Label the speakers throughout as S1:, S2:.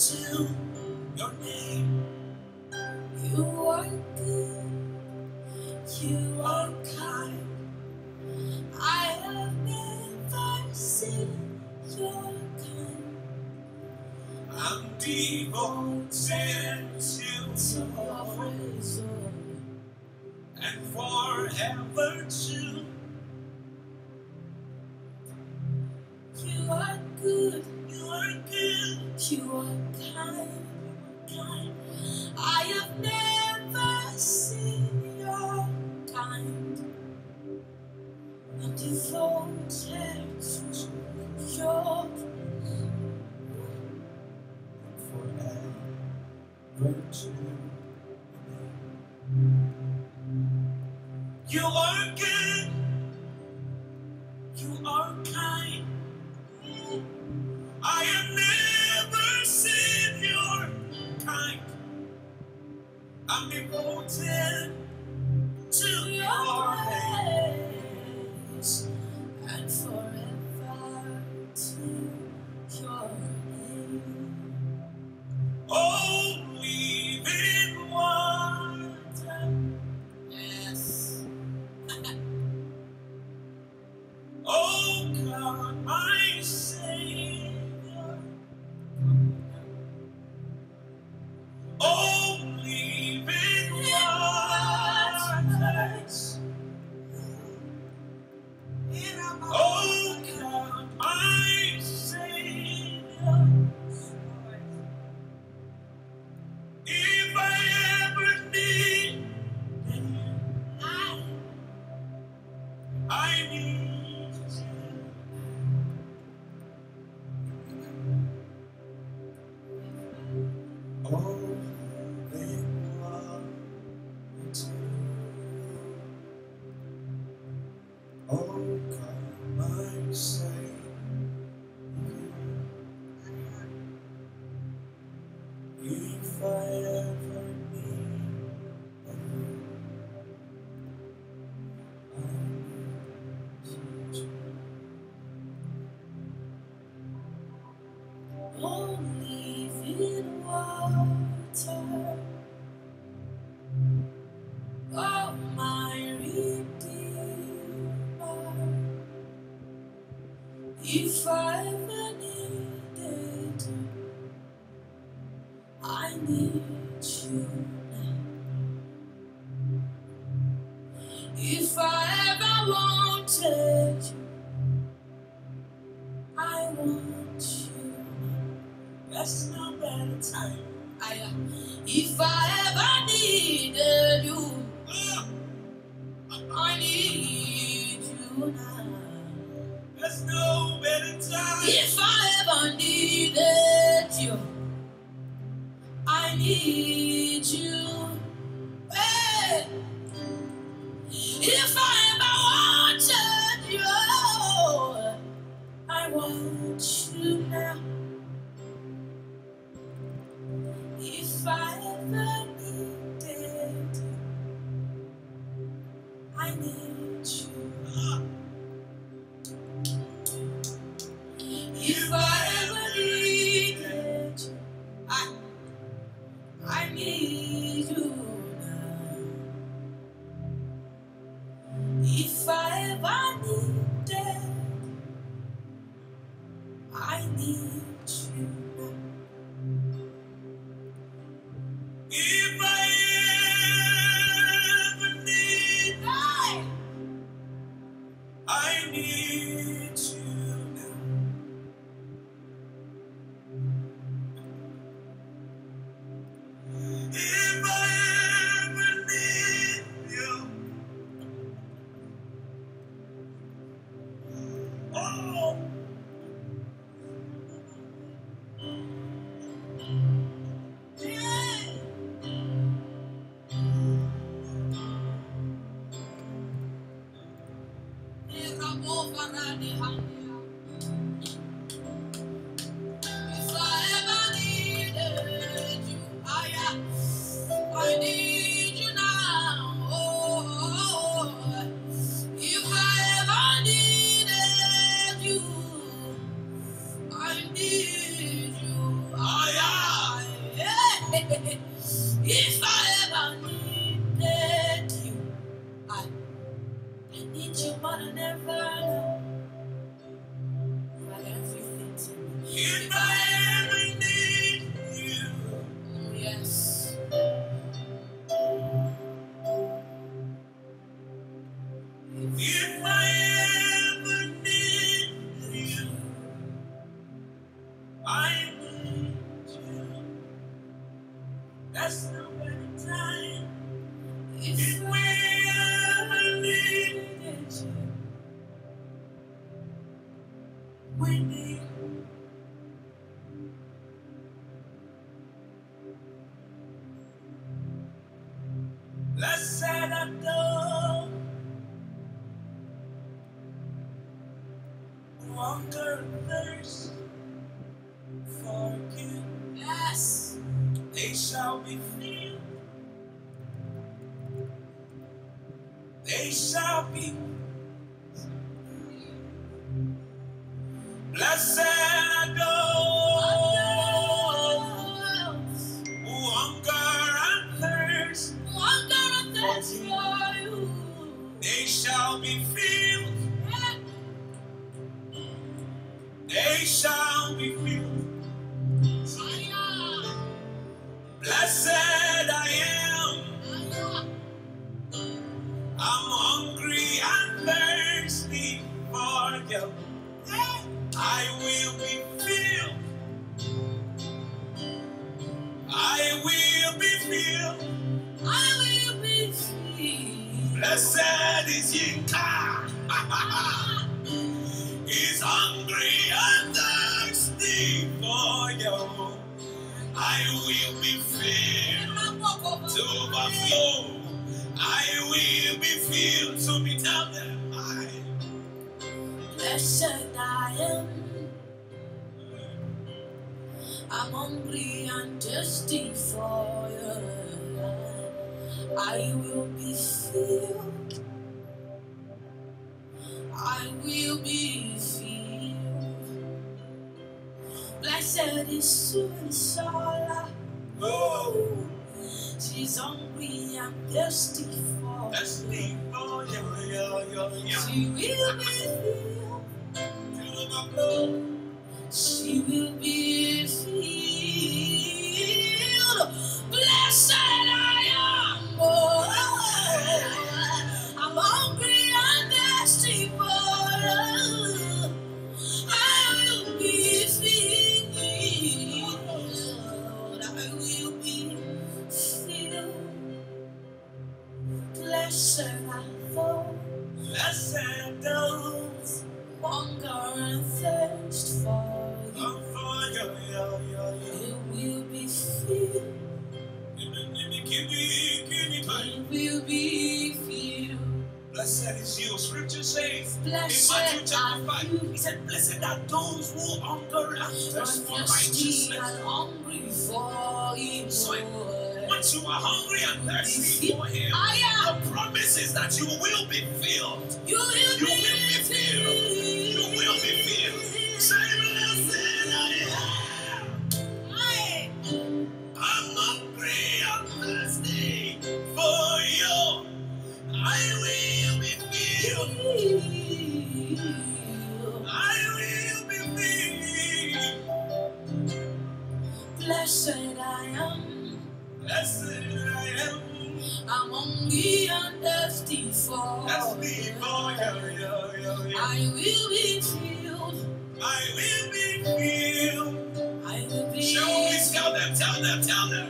S1: to
S2: I patient I am. I'm hungry and thirsty for you. I will be filled. I will be filled. Blessed is
S1: Suisola.
S2: Oh,
S1: she's hungry and thirsty for. you.
S2: for your, your, your.
S1: She will be filled. She will be
S2: So once you are hungry and thirsty for Him, the promise is that you will be filled.
S1: You will be
S2: filled. You will be filled. I will be
S1: healed.
S2: I will be
S1: healed. I will be.
S2: Shall we tell them? Tell them. Tell them.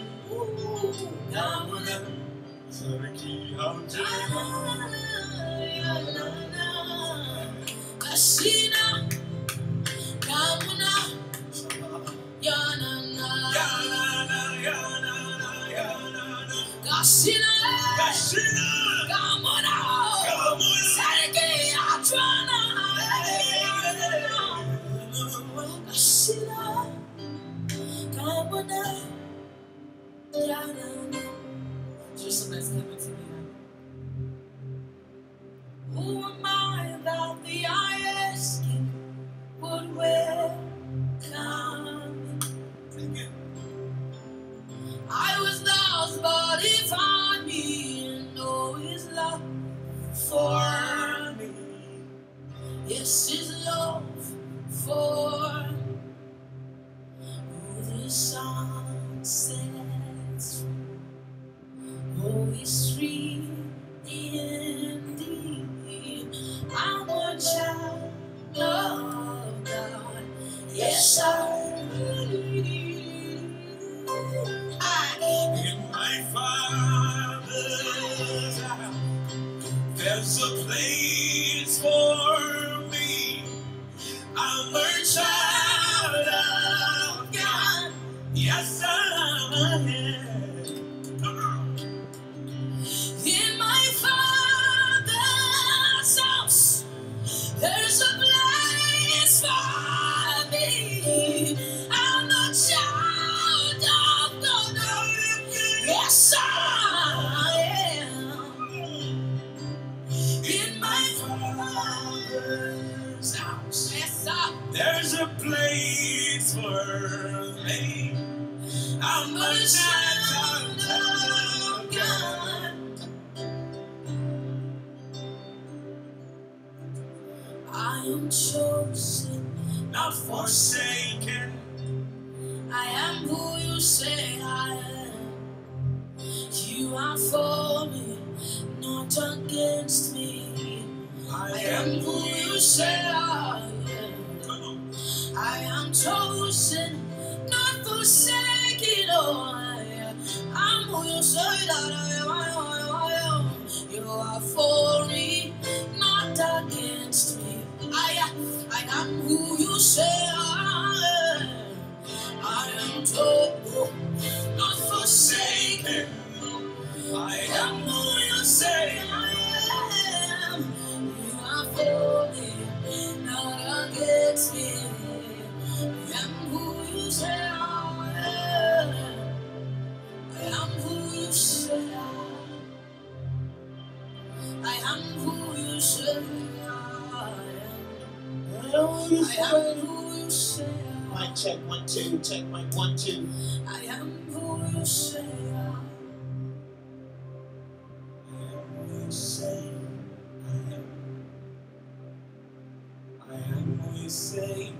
S2: say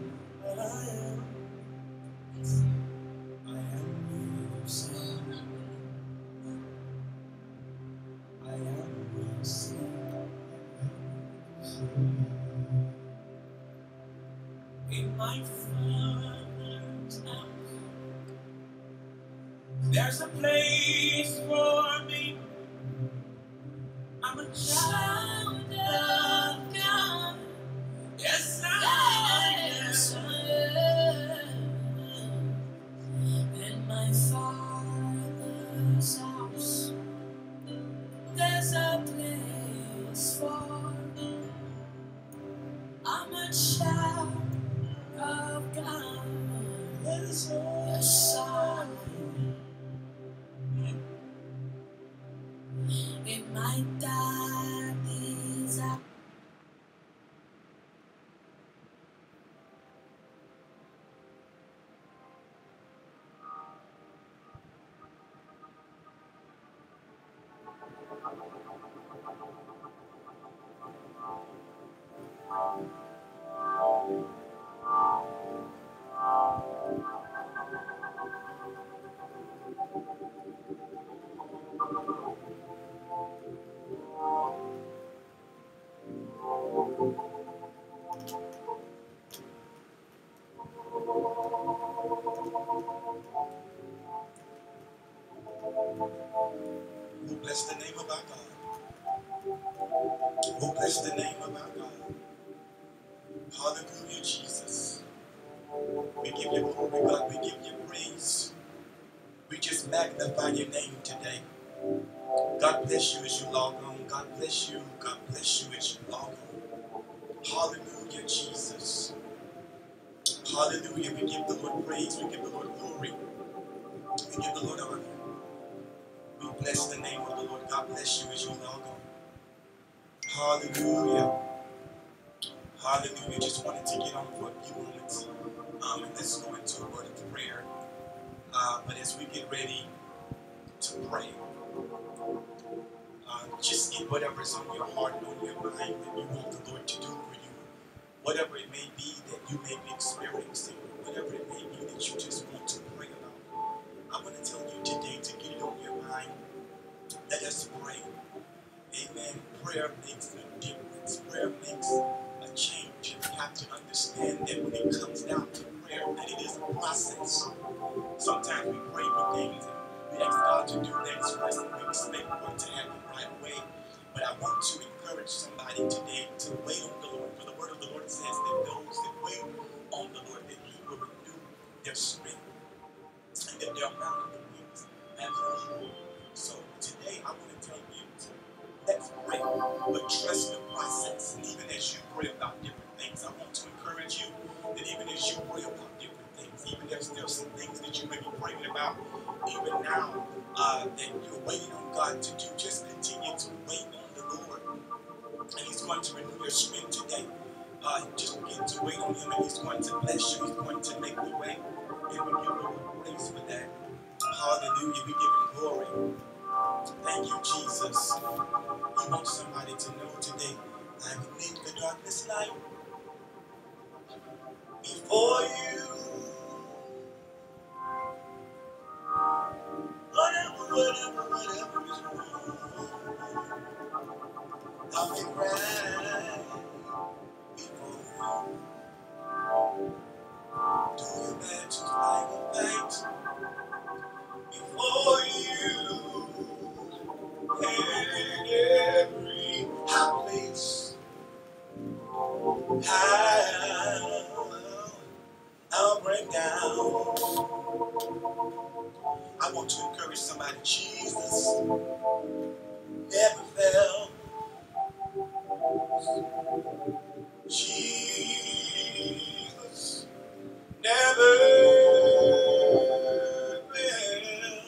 S2: that I am. I am. I am.
S1: In my father's house, there's a place for.
S3: Hallelujah, Jesus. Hallelujah. We give the Lord praise. We give the Lord glory. We give the Lord honor. We bless the name of the Lord. God bless you as you log on. Hallelujah. Hallelujah. Just wanted to get on for a few moments. Um, and let's go into a word of prayer. Uh, but as we get ready to pray, uh, just get is on your heart and on your mind that you want the Lord to do for you. Whatever it may be that you may be experiencing, whatever it may be that you just want to pray about. I want to tell you today to get it on your mind. Let us pray. Amen. Prayer makes a difference. Prayer makes a change. We have to understand that when it comes down to prayer, that it is a process. Sometimes we pray for things we ask God to do things for us and we expect what to happen right away. But I want to encourage somebody today to wait on the Lord. For the word of the Lord says that those that wait on the Lord, that He will renew their strength and that their mount of wings as eagle. So today I want to tell you let's pray, but trust the process. And even as you pray about different things, I want to encourage you that even as you pray about different even if there's some things that you may be praying about, even now uh, that you're waiting on God to do, just continue to wait on the Lord. And He's going to renew your strength today. Uh, just begin to wait on Him, and He's going to bless you. He's going to make the way. And we give Him praise for that. Hallelujah. We give Him glory. Thank you, Jesus. I want somebody to know today, I will make the darkness light before you. Whatever, whatever, whatever right before you. Do your you. And every high place, I'll, I'll bring down. I want to encourage somebody. Jesus never fell. Jesus never fell.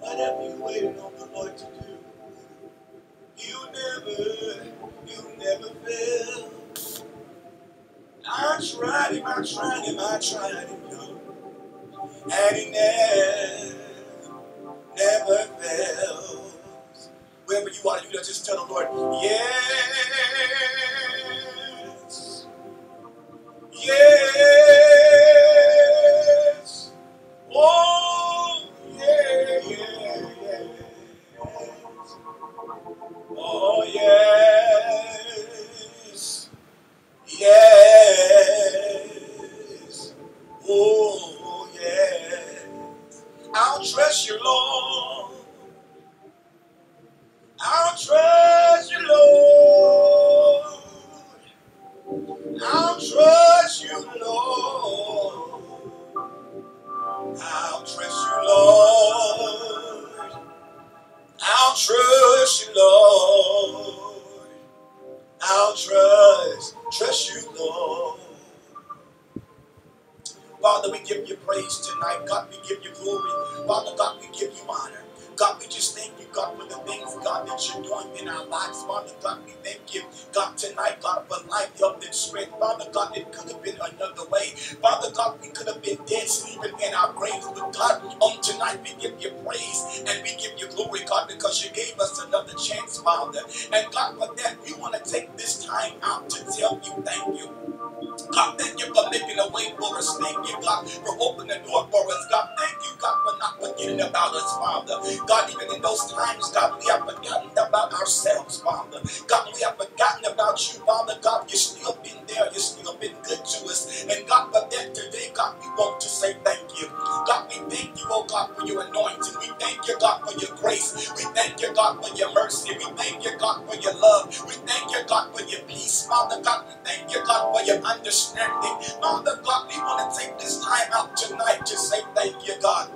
S3: Whatever you waiting on the Lord to do, you never, you never fail. I tried him, I tried him, I tried him, yo. and he never, never fails. Wherever you are, you just tell the Lord, yes, yes, oh, yeah, yeah, yeah. Oh, yes, yes, oh, yes. I'll trust you, Lord. I'll trust you, Lord. I'll trust you, Lord. I'll trust you, Lord. I'll trust you, Lord. I'll trust, trust you, Lord. Father, we give you praise tonight. God, we give you glory. Father, God, we give you honor. God, we just thank you, God, for the things, God, that you're doing in our lives. Father, God, we thank you, God, tonight, God, for life, health, and strength. Father, God, it could have been another way. Father, God, we could have been dead, sleeping in our graves. But God, on tonight, we give you praise and we give you glory, God, because you gave us another chance, Father. And God, for that, we want to take this time out to tell you thank you. God, thank you for making a way for us. Thank you, God, for opening the door for us. God, thank you, God, for not forgetting about us, Father. God, even in those times, God, we have forgotten about ourselves, Father. God, we have forgotten about you, Father. God, you've still been there. You've still been good to us. And God, for that today, God, we want to say thank you. God, we thank you, oh God, for your anointing. We thank you, God, for your grace. We thank you, God, for your mercy. We thank you, God, for your love. We thank you, God, for your peace. Father God, we thank you, God, for your understanding. Father God, we want to take this time out tonight to say thank you, God.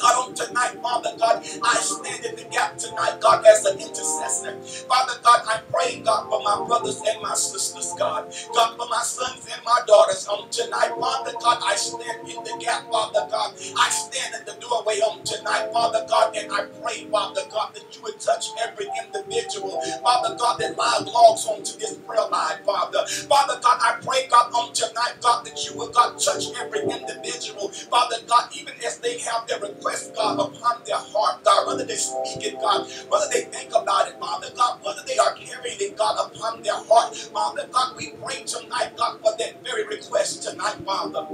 S3: God, on tonight, Father God, I stand in the gap tonight, God, as an intercessor. Father God, I pray, God, for my brothers and my sisters, God. God, for my sons and my daughters on tonight, Father God, I stand in the gap, Father God. I stand in the doorway on tonight, Father God, and I pray, Father God, that would touch every individual, Father God, that live logs onto this prayer line, Father. Father God, I pray, God, on tonight, God, that you would, God, touch every individual, Father God, even as they have their request, God, upon their heart, God, whether they speak it, God, whether they think about it, Father God, whether they are carrying it, God, upon their heart. Father God, we pray tonight, God, for that very request tonight, Father.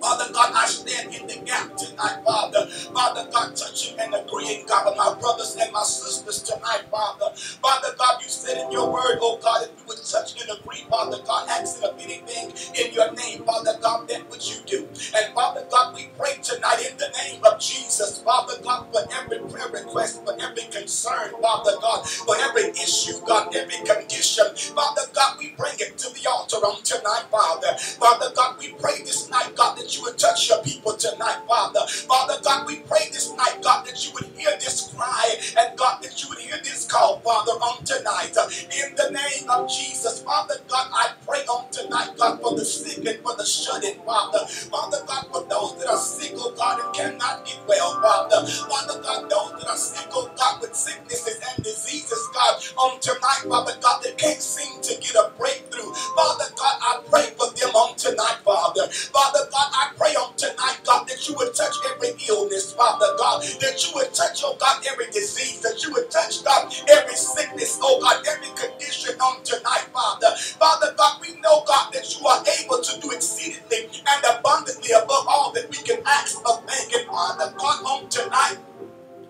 S3: Father God, I stand in the gap tonight, Father. Father God, touching and agreeing, God, with my brothers and my sisters tonight, Father. Father God, you said in your word, oh God, if you would touch and agree, Father God, asking of anything in your name, Father God, that would you do. And Father God, we pray tonight in the name of Jesus, Father God, for every prayer request, for every concern, Father God, for every issue, God, every condition. Father God, we bring it to the altar on tonight, Father. Father God, we pray this night, God, that you would touch your people tonight, Father. Father God, we pray this night, God, that you would hear this cry and God, that you would hear this call, Father, on tonight. In the name of Jesus, Father God, I pray on tonight, God, for the sick and for the shut in, Father. Father God, for those that are sick, oh God, and cannot get well, Father. Father God, those that are sick, oh God, with sicknesses and diseases, God, on tonight, Father God, that can't seem to get a breakthrough. Father God, I pray for them on tonight, Father. Father God, I pray on tonight, God, that you would touch every illness, Father God, that you would touch, oh God, every disease, that you would touch, God, every sickness, oh God, every condition on tonight, Father. Father God, we know, God, that you are able to do exceedingly and abundantly above all that we can ask or think. And Father God, on tonight,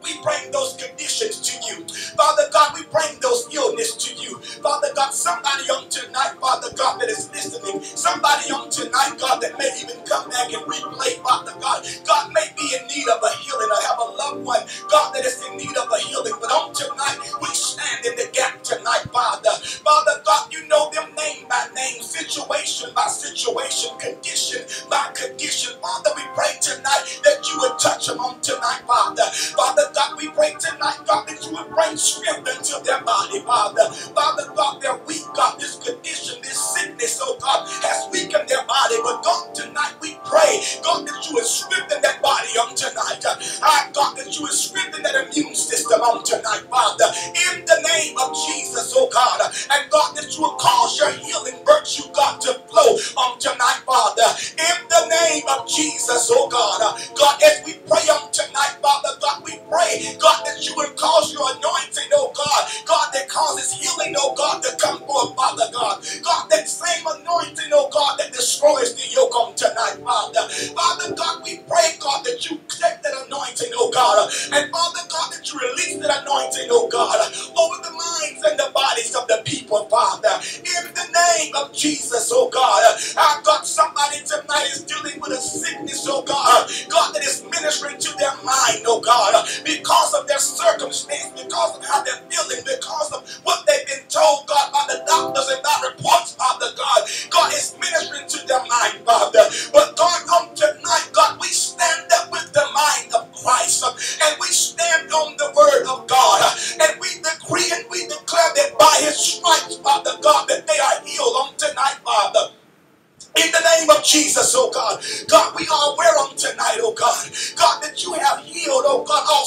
S3: we bring those conditions to you. Father God, we bring those illness to you. Father God, somebody on tonight, Father God, that is listening, somebody on tonight, God, that may even come back and replay, Father God, God may be in need of a healing or have a loved one, God, that is in need of a healing. But on tonight, we stand in the gap tonight, Father. Father God, you know them name by name, situation by situation, condition by condition. Father, we pray tonight that you would touch them on tonight, Father. Father God, we pray tonight, God, that you would bring strength into their body, Father. Father God, they're weak, God, this condition, this sickness, oh God, has weakened their body. But God, tonight we pray, God, that you would strengthen that body on tonight. I God, that you would strengthen that immune system on tonight, Father. In the name of Jesus, oh God. And God, that you would cause your healing virtue, God, to flow on tonight, Father. In the name of Jesus, oh God. God, as we pray on tonight, Father, God, we pray, God, that you would cause your anointing, oh God, God, that causes healing, oh God, to come forth, Father God. God, that same anointing, oh God, that destroys the yoke on tonight, Father. Father God, we pray, God, that you take that anointing, oh God, and Father God, that you release that anointing, oh God, over the minds and the bodies of the people, Father. In the name of Jesus, oh God, I've got somebody tonight is dealing with a sickness, oh God, God, that is ministering to their mind, oh God, because of their circumstance, because of how they're feeling, because of what they've been told, God, by the doctors and by reports, Father God. God is ministering to their mind, Father. But God, on tonight, God, we stand up with the mind of Christ and we stand on the word of God and we decree and we declare that by his stripes, Father God, that they are healed on tonight, Father. In the name of Jesus, oh God. God, we are aware on tonight, oh God. Healed, oh God, all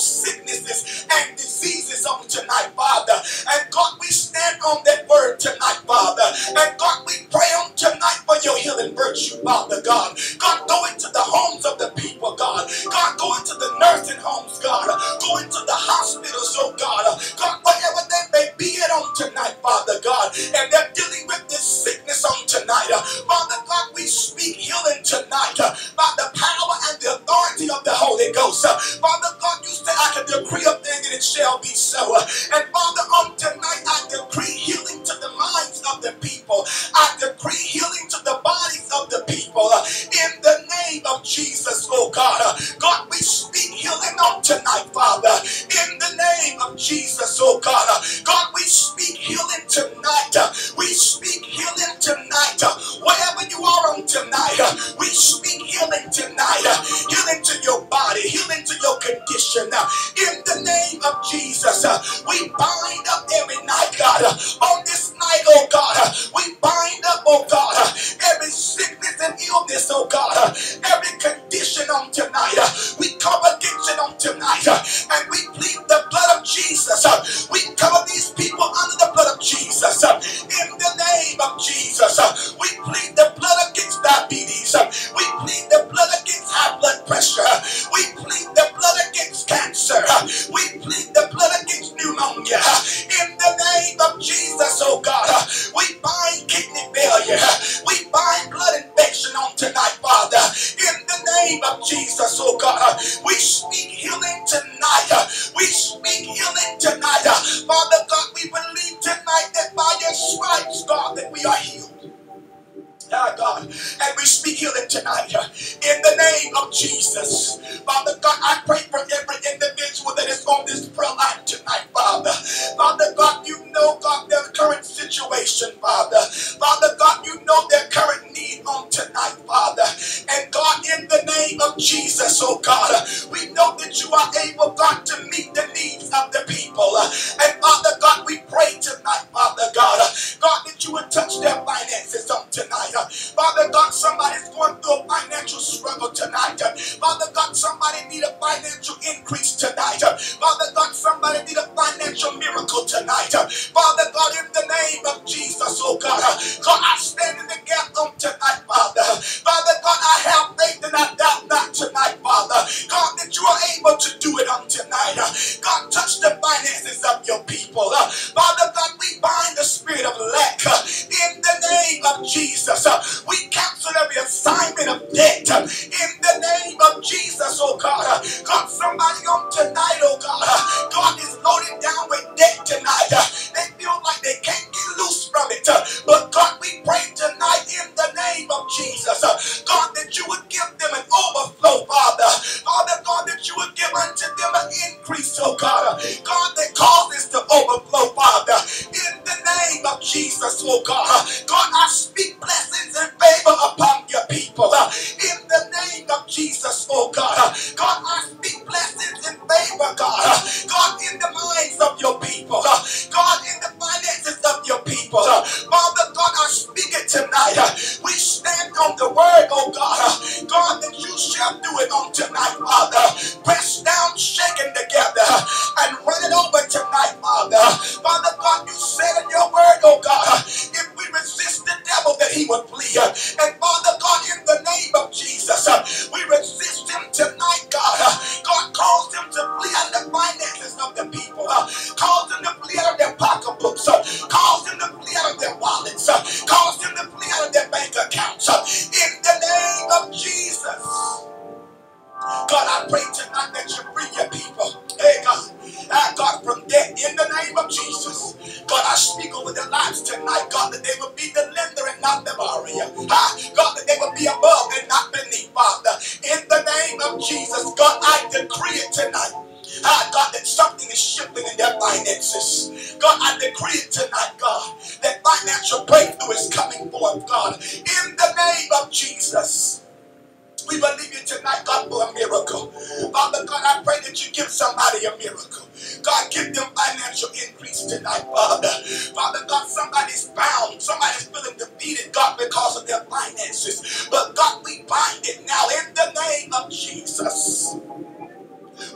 S3: finances. But God, we bind it now in the name of Jesus.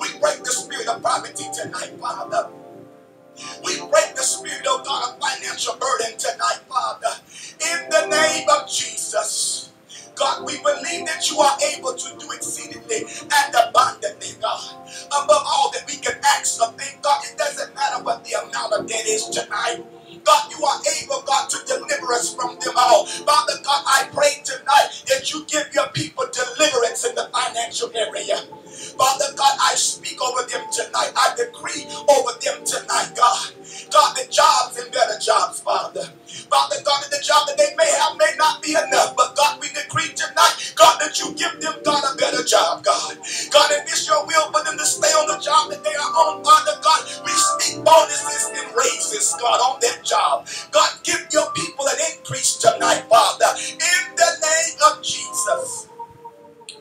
S3: We break the spirit of poverty tonight, Father. We break the spirit, oh God, of financial burden tonight, Father. In the name of Jesus. God, we believe that you are able to do exceedingly and abundantly, God. Above all that we can ask of, think, God, it doesn't matter what the amount of debt is tonight. God, you are able, God, to deliver us from them all. Father God, I pray tonight that you give your people deliverance in the financial area. Father God, I speak over them tonight. I decree over them tonight, God. God, the jobs and better jobs, Father. Father God, that the job that they may have may not be enough, but God, we decree tonight, God, that you give them, God, a better job, God. God, if it's your will for them to stay on the job that they are on, Father God, we speak bonuses and raises, God, on that job. God, give your people an increase tonight, Father, in the name of Jesus.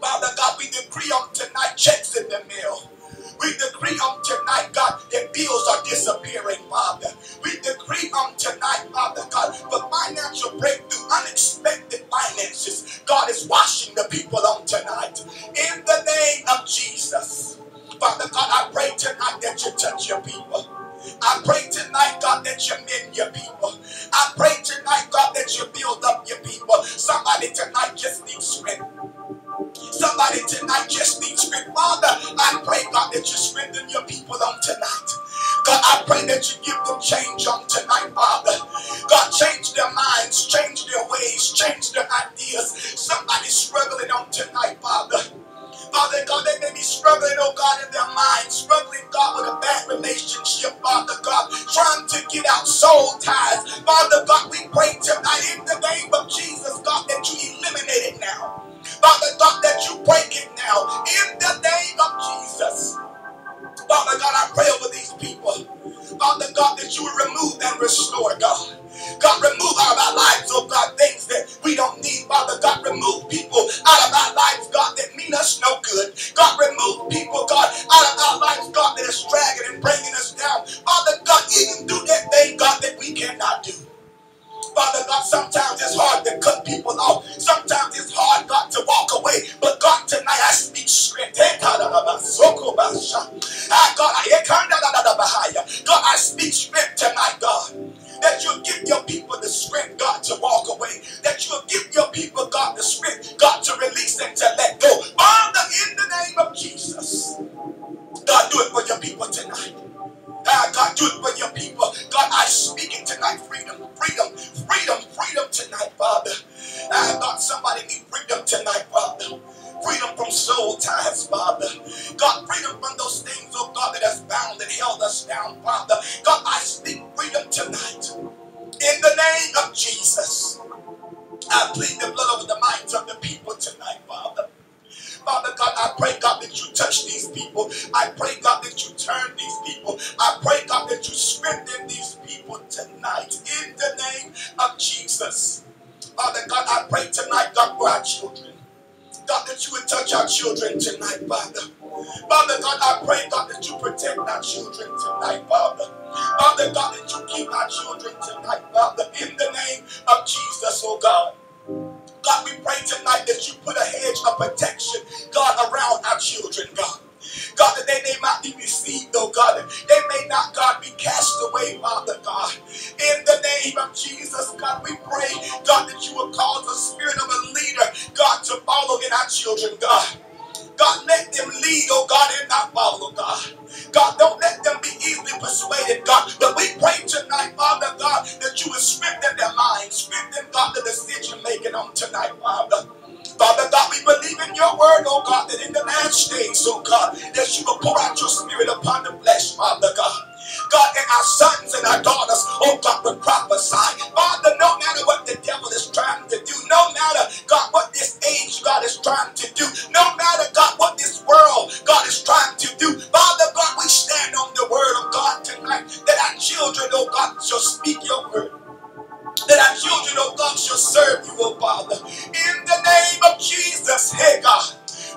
S3: Father God, we decree on tonight checks in the mail. We decree on tonight, God, that bills are disappearing, Father. We decree on tonight, Father God, for financial breakthrough, unexpected finances. God is washing the people on tonight. In the name of Jesus. Father God, I pray tonight that you touch your people. I pray tonight, God, that you mend your people. I pray tonight, God, that you build up your people. Somebody tonight just needs strength. Somebody tonight just needs strength. Father, I pray, God, that you strengthen your people on tonight. God, I pray that you give them change on tonight, Father. God, change their minds, change their ways, change their ideas. Somebody struggling on tonight, Father. Father God, they may be struggling, oh God, in their minds, struggling, God, with a bad relationship, Father God, trying to get out soul ties. Father God, we pray tonight in the name of Jesus, God, that you eliminate it now. Father God, that you break it now in the name of Jesus. Father God, I pray over these people. Father God, that you will remove and restore, God. God, remove out of our lives, oh God, things that we don't need. Father God, remove people out of our lives, God, that mean us no good. God, remove people, God, out of our lives, God, that is dragging and bringing us down. Father God, even do that thing, God, that we cannot do. Father God, sometimes it's hard to cut people off. Sometimes it's hard, God, to walk away. But God, tonight I speak strength. God, I speak strength tonight, God. That you'll give your people the strength, God, to walk away. That you'll give your people, God, the strength, God, to release and to let go. Father, in the name of Jesus. God, do it for your people tonight. Ah, God, do it for your people. God, I speak it tonight. Freedom, freedom, freedom, freedom tonight, Father. Ah, God, somebody need freedom tonight, Father. Freedom from soul ties, Father. God, freedom from those things, oh God, that has bound and held us down, Father. God, I speak freedom tonight. In the name of Jesus. I plead the blood over the minds of the people tonight, Father. Father God, I pray, God, that you touch these people. I pray, God, that you turn these people. I pray, God, that you strengthen these people tonight in the name of Jesus. Father God, I pray tonight, God, for our children. God, that you would touch our children tonight, Father. Father God, I pray, God, that you protect our children tonight, Father. Father God, that you keep our children tonight, Father, in the name of Jesus, oh God. God, we pray tonight that you put a hedge of protection, God, around our children, God. God, that they may not be deceived, oh God. They may not, God, be cast away, Father God. In the name of Jesus, God, we pray, God, that you will cause the spirit of a leader, God, to follow in our children, God. God, let them lead, oh God, and not follow, oh God. God, don't let them be easily persuaded, God. But we pray tonight, Father God, that you will strengthen their minds, strengthen, God, the decision making on tonight, Father. Father God, we believe in your word, oh God, that in the last days, oh God, that you will pour out your spirit upon the flesh, Father God. God, and our sons and our daughters, oh God, will prophesy. Father, no matter what the devil is trying to do, no matter, God, what this age, God, is trying to do, no matter, God, what this world, God, is trying to do, Father, God, we stand on the word of God tonight that our children, oh God, shall speak your word that our children, oh God, shall serve you, oh Father. In the name of Jesus, hey God.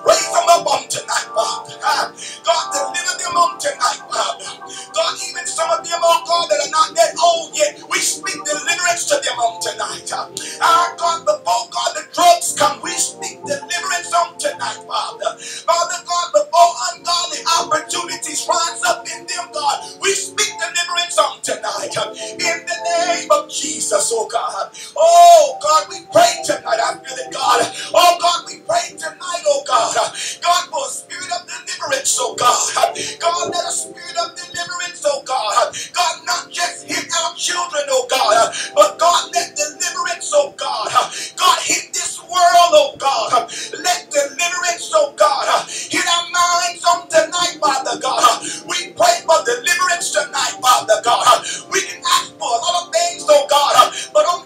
S3: Raise them up on tonight, Father. God, deliver them on tonight, Father. God, even some of them, oh God, that are not that old yet, we speak deliverance to them on tonight. Our ah, God, before God, the drugs come, we speak deliverance on tonight, Father. Father God, before ungodly opportunities rise up in them, God, we speak deliverance on tonight. In the name of Jesus, oh God. Oh God, we pray tonight. I feel it, God. Oh God, we pray tonight, oh God. God. God, for a spirit of deliverance, oh God. God, let a spirit of deliverance, oh God. God, not just hit our children, oh God, but God, let deliverance, oh God. God, hit this world, oh God. Let deliverance, oh God, hit our minds on tonight, Father God. We pray for deliverance tonight, Father God. We can ask for a lot of things, oh God, but only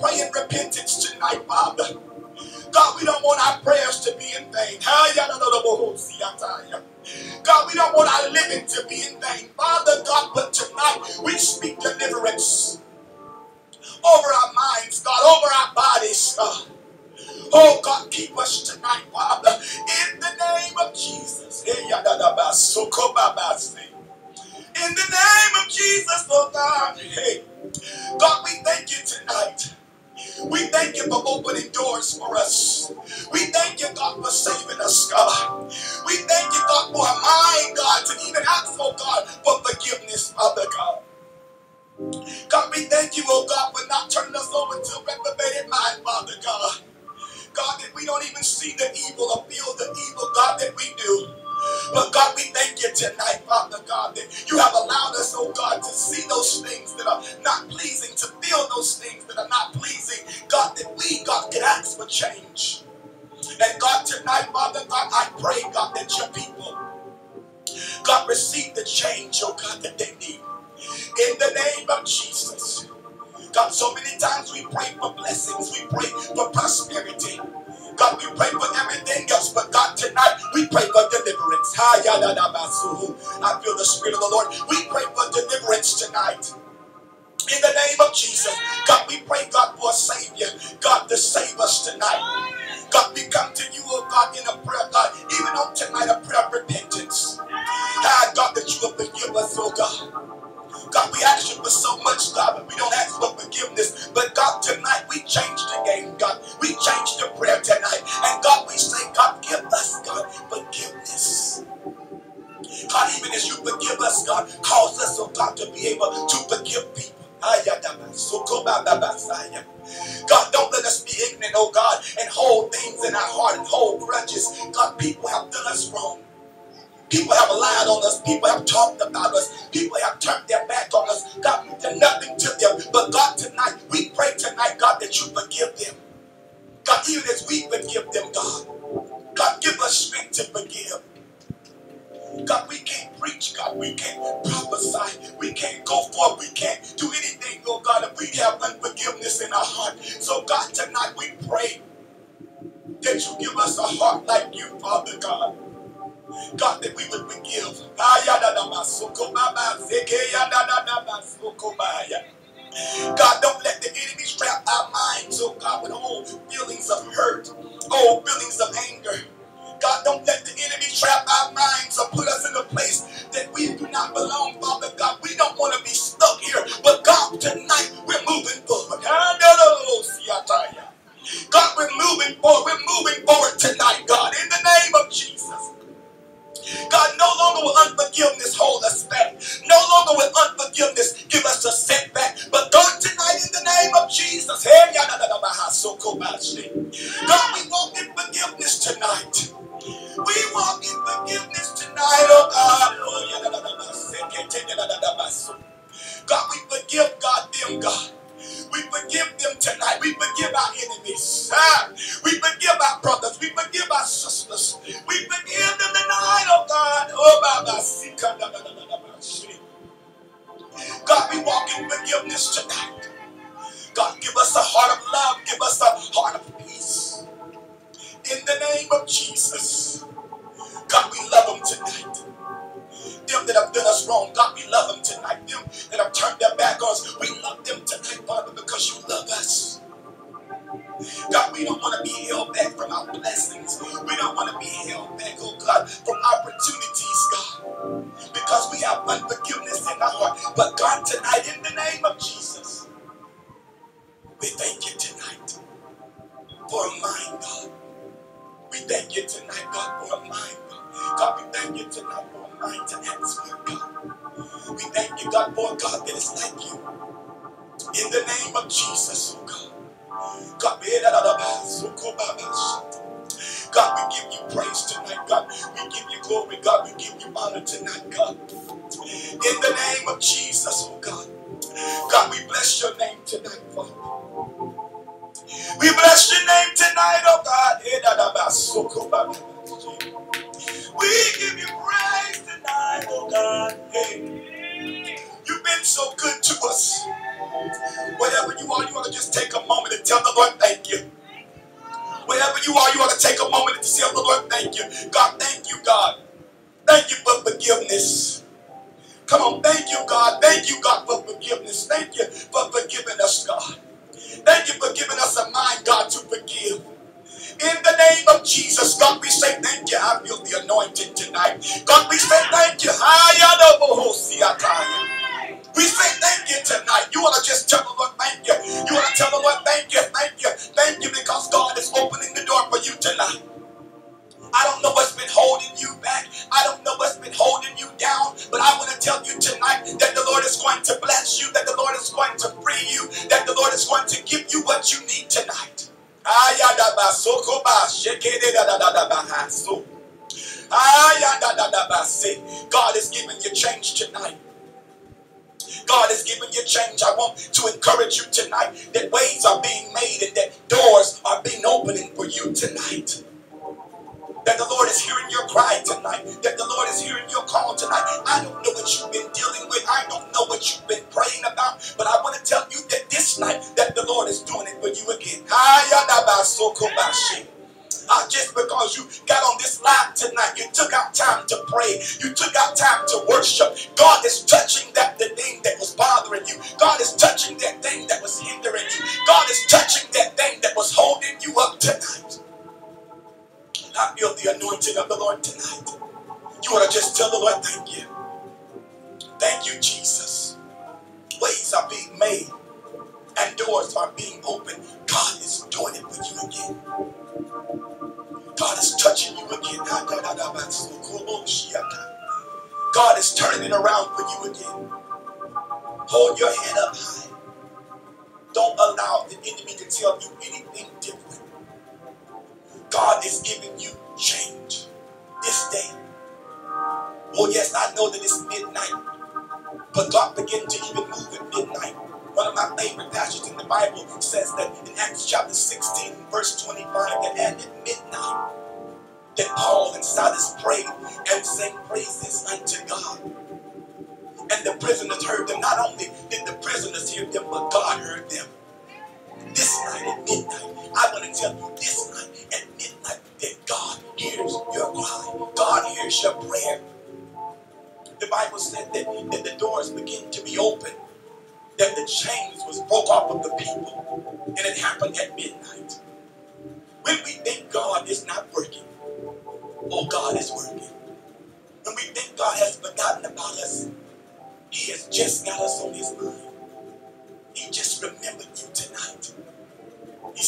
S3: pray in repentance tonight, Father. God, we don't want our prayers to be in vain. God, we don't want our living to be in vain. Father God, but tonight we speak deliverance over our minds, God, over our bodies, God. Oh God, keep us tonight, Father, in the name of Jesus. In the name of Jesus, oh God. Hey, God, we thank you tonight. We thank you for opening doors for us. We thank you, God, for saving us, God. We thank you, God, for a mind, God, to even ask, oh God, for forgiveness, Father God. God, we thank you, oh God, for not turning us over to a reprobated mind, Father God. God, that we don't even see the evil or feel the evil, God, that we do. But God, we thank you tonight, Father God, that you have allowed us, oh God, to see those things that are not pleasing, to feel those things that are not change. And God, tonight, Father God, I pray, God, that your people, God, receive the change, oh God, that they need. In the name of Jesus. God, so many times we pray for blessings, we pray for prosperity. God, we pray for everything else, but God, tonight we pray for deliverance. I feel the Spirit of the Lord. We pray for deliverance tonight. In the name of Jesus, God, we pray, God, for a Savior, God, to save us tonight. God, we come to you, oh God, in a prayer, God, even on tonight, a prayer of repentance. Ah, God, that you will forgive us, oh God. God, we ask you for so much, God, but we don't ask for forgiveness. But God, tonight we change the game, God. We change the prayer tonight. And God, we say, God, give us, God, forgiveness. God, even as you forgive us, God, cause us, oh God, to be able to forgive people. God, don't let us be ignorant, oh God, and hold things in our heart and hold grudges. God, people have done us wrong. People have lied on us. People have talked about us. People have turned their back on us. God, we did nothing to them. But God, tonight, we pray tonight, God, that you forgive them. God, even as we forgive them, God. God, give us strength to forgive. God, we can't preach, God. We can't prophesy. We can't go forth. We can't do anything, oh God, if we have unforgiveness in our heart. So, God, tonight we pray that you give us a heart like you, Father God. God, that we would forgive. God, don't let the enemy trap our minds, oh God, with old feelings of hurt, old feelings of anger. God, don't let the enemy trap our minds or put us in a place that we do not belong, Father God. We don't want to be stuck here. But God, tonight we're moving forward. God, we're moving forward. We're moving forward tonight, God, in the name of Jesus. God, no longer will unforgiveness hold us back. No longer will unforgiveness give us a setback. But God, tonight in the name of Jesus, God, we walk in forgiveness tonight. We walk in forgiveness tonight, oh God. God, we forgive God them, God. We forgive them tonight. We forgive our enemies. We forgive our brothers. We forgive our sisters. We forgive them tonight, oh God. Oh, Baba. God, we walk in forgiveness tonight. God, give us a heart of love. Give us a heart of peace. In the name of Jesus. God, we love them tonight. Them that have done us wrong, God, we love them tonight. Them that have turned their back on us, we love them tonight, Father, because you love us. God, we don't want to be held back from our blessings. We don't want to be held back, oh God, from opportunities, God, because we have unforgiveness in our heart. But God, tonight, in the name of Jesus, we thank you tonight for a mind, God. We thank you tonight, God, for a mind, God. We thank you tonight for mind to answer, God. We thank you, God, for God that is like you. In the name of Jesus, oh God. God, God, we give you praise tonight, God. We give you glory, God. We give you honor tonight, God. In the name of Jesus, oh God. God, we bless your name tonight, Father. We bless your name tonight, oh God. We give you praise tonight, oh God. Hey, you've been so good to us. Whatever you are, you want to just take a moment and tell the Lord thank you. Wherever you are, you want to take a moment and tell the Lord thank you. God, thank you, God. Thank you for forgiveness. Come on, thank you, God. Thank you, God, for forgiveness. Thank you for forgiving us, God. Thank you for giving us a mind, God, to forgive. In the name of Jesus, God, we say thank you. I feel the anointing tonight. God, we say thank you. We say thank you tonight. You want to just tell the Lord thank you. You want to tell the Lord thank you, thank you, thank you because God is opening the door for you tonight. I don't know what's been holding you back. I don't know what's been holding you down. But I want to tell you tonight that the Lord is going to bless you, that the Lord is going to free you, that the Lord is going to give you what you need tonight. God is giving you change tonight. God is giving you change. I want to encourage you tonight that ways are being made and that doors are being opening for you tonight. That the Lord is hearing your cry tonight. That the Lord is hearing your call tonight. I don't know what you've been dealing with. I don't know what you've been praying about. But I want to tell you that this night that the Lord is doing it for you again. Uh, just because you got on this live tonight, you took out time to pray, you took out time to worship. God is touching that the thing that was bothering you. God is touching that thing that was hindering you. God is touching that thing that was holding you up tonight. I feel the anointing of the Lord tonight. You want to just tell the Lord, thank you. Thank you, Jesus. Ways are being made and doors are being opened. God is doing it for you again. God is touching you again. God is turning it around for you again. Hold your head up high. Don't allow the enemy to tell you anything different. God is giving you change this day. Oh, yes, I know that it's midnight, but God began to even move at midnight. One of my favorite passages in the Bible says that in Acts chapter 16, verse 25, that at midnight, that Paul and Silas prayed and sang praises unto God. And the prisoners heard them. Not only did the prisoners hear them, but God heard them. This night at midnight, I want to tell you this night at midnight that God hears your cry. God hears your prayer. The Bible said that, that the doors begin to be open that the chains was broke off of the people, and it happened at midnight. When we think God is not working, oh, God is working. When we think God has forgotten about us, He has just got us on His mind.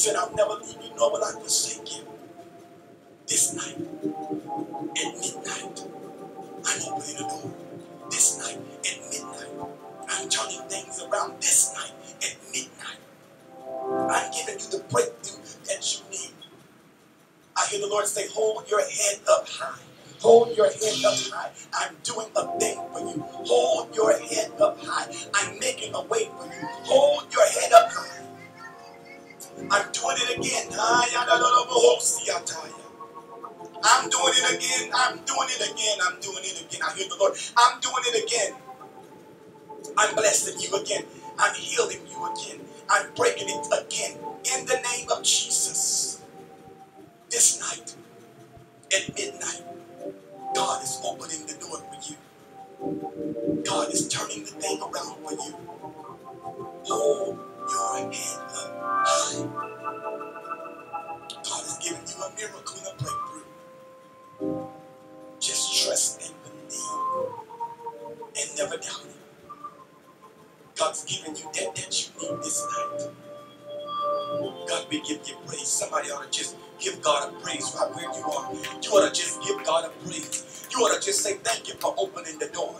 S3: Said, I'll never leave you, nor will I forsake you. This night, at midnight, I'm opening the door. This night, at midnight, I'm turning things around. This night, at midnight, I'm giving you the breakthrough that you need. I hear the Lord say, hold your head up high. Hold your head up high. I'm doing a thing for you. Hold your head up high. I'm making a way for you. Hold your head up high. I'm doing it again. Ah, I'm doing it again. I'm doing it again. I'm doing it again. I hear the Lord. I'm doing it again. I'm blessing you again. I'm healing you again. I'm breaking it again. In the name of Jesus. This night, at midnight, God is opening the door for you. God is turning the thing around for you. Hold your head up high. God is giving you a miracle and a breakthrough. Just trust and believe and never doubt it. God's giving you that that you need this night. God, we give you praise. Somebody ought to just give God a praise right where you are. You ought to just give God a praise. You ought to just say, Thank you for opening the door.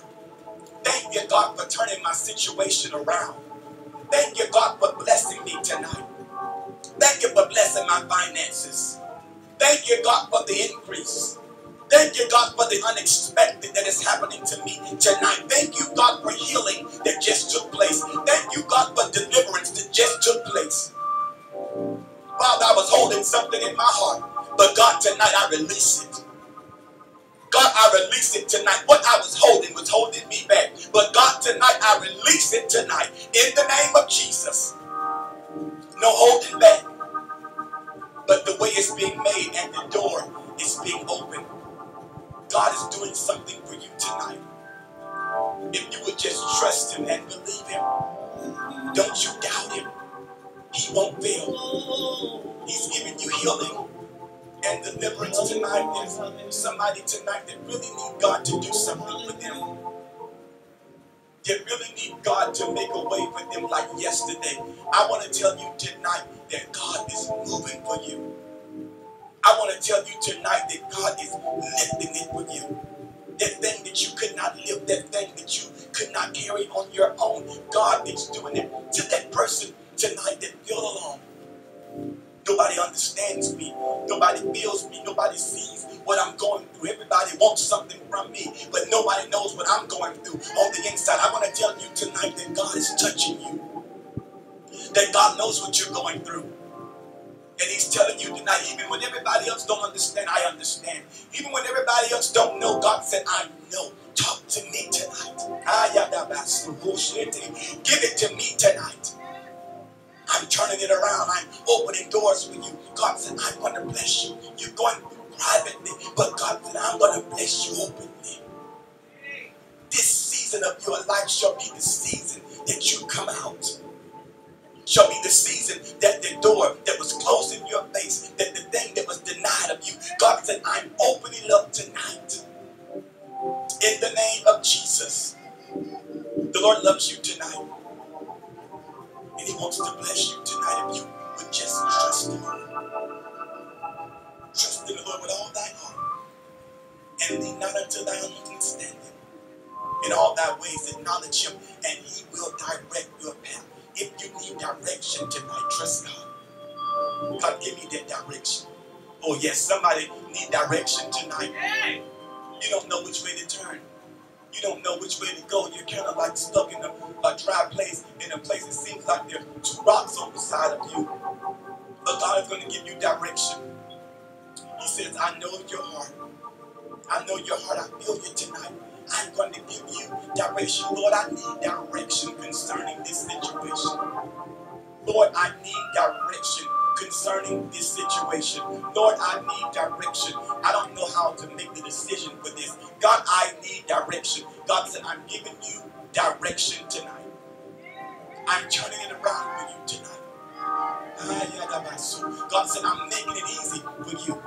S3: Thank you, God, for turning my situation around. Thank you, God, for blessing me tonight. Thank you for blessing my finances. Thank you, God, for the increase. Thank you, God, for the unexpected that is happening to me tonight. Thank you, God, for healing that just took place. Thank you, God, for deliverance that just took place. Father, I was holding something in my heart, but God, tonight I release it. God, I release it tonight. What I was holding was holding me back. But God, tonight I release it tonight in the name of Jesus. No holding back. But the way it's being made and the door is being opened. God is doing something for you tonight. If you would just trust Him and believe Him, don't you doubt Him. He won't fail. He's giving you healing and deliverance tonight. There's somebody tonight that really need God to do something for them. They really need God to make a way for them like yesterday. I want to tell you tonight that God is moving for you. I want to tell you tonight that God is lifting it for you. That thing that you could not live, that thing that you could not carry on your own, God is doing it to that person tonight that feel alone. Nobody understands me. Nobody feels me. Nobody sees what I'm going through. Everybody wants something from me, but nobody knows what I'm going through on the inside. I want to tell you tonight that God is touching you. That God knows what you're going through. And he's telling you tonight, even when everybody else don't understand, I understand. Even when everybody else don't know, God said, I know. Talk to me tonight. Give it to me tonight. I'm turning it around. I'm opening doors for you. God said, I'm going to bless you. You're going privately, but God said, I'm going to bless you openly. This season of your life shall be the season that you come out. Shall be the season that the door that was closed in your face, that the thing that was denied of you, God said, I'm opening up tonight. In the name of Jesus. The Lord loves you tonight. Lord, I need direction concerning this situation. Lord, I need direction concerning this situation. Lord, I need direction. I don't know how to make the decision for this. God, I need direction. God said, I'm giving you direction tonight.
S4: I'm turning it around for you tonight. God said, I'm making it easy for you.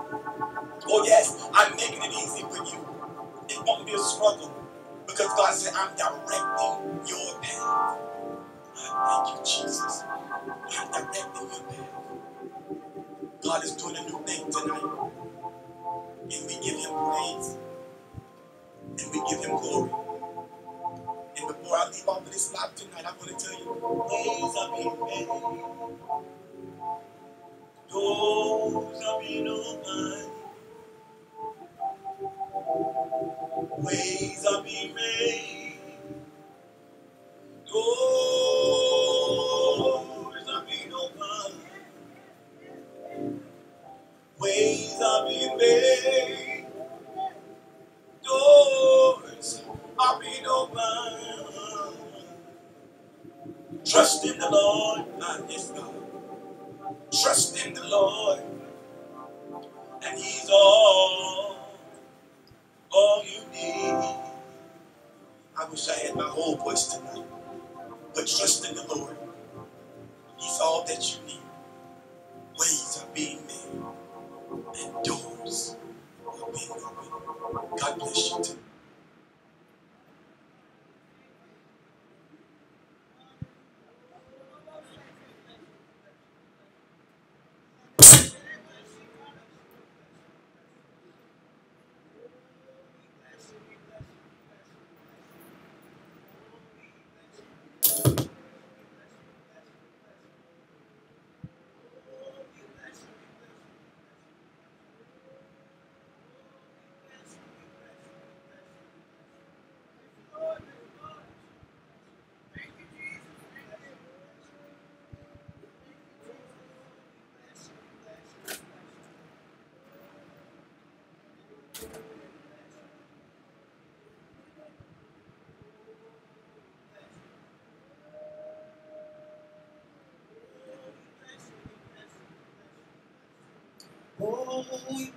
S4: Oh, yes, I'm making it easy for you. It won't be a struggle because God said, I'm directing your path. I Thank you, Jesus. I'm directing your path. God is doing a new thing tonight. And we give him praise. And we give him glory. And before I leave off of this life tonight, I'm going to tell you, ways are being made. Doors are being opened. Ways are being made. Doors are being opened. Ways are being made. Doors are being opened. Trust in the Lord. Ah, yes, God. Trust in the Lord. And He's all, all you need. I wish I had my whole voice tonight. But trust in the Lord. He's all that you need. Ways are being made. And doors are being opened. God bless you tonight. Oh, we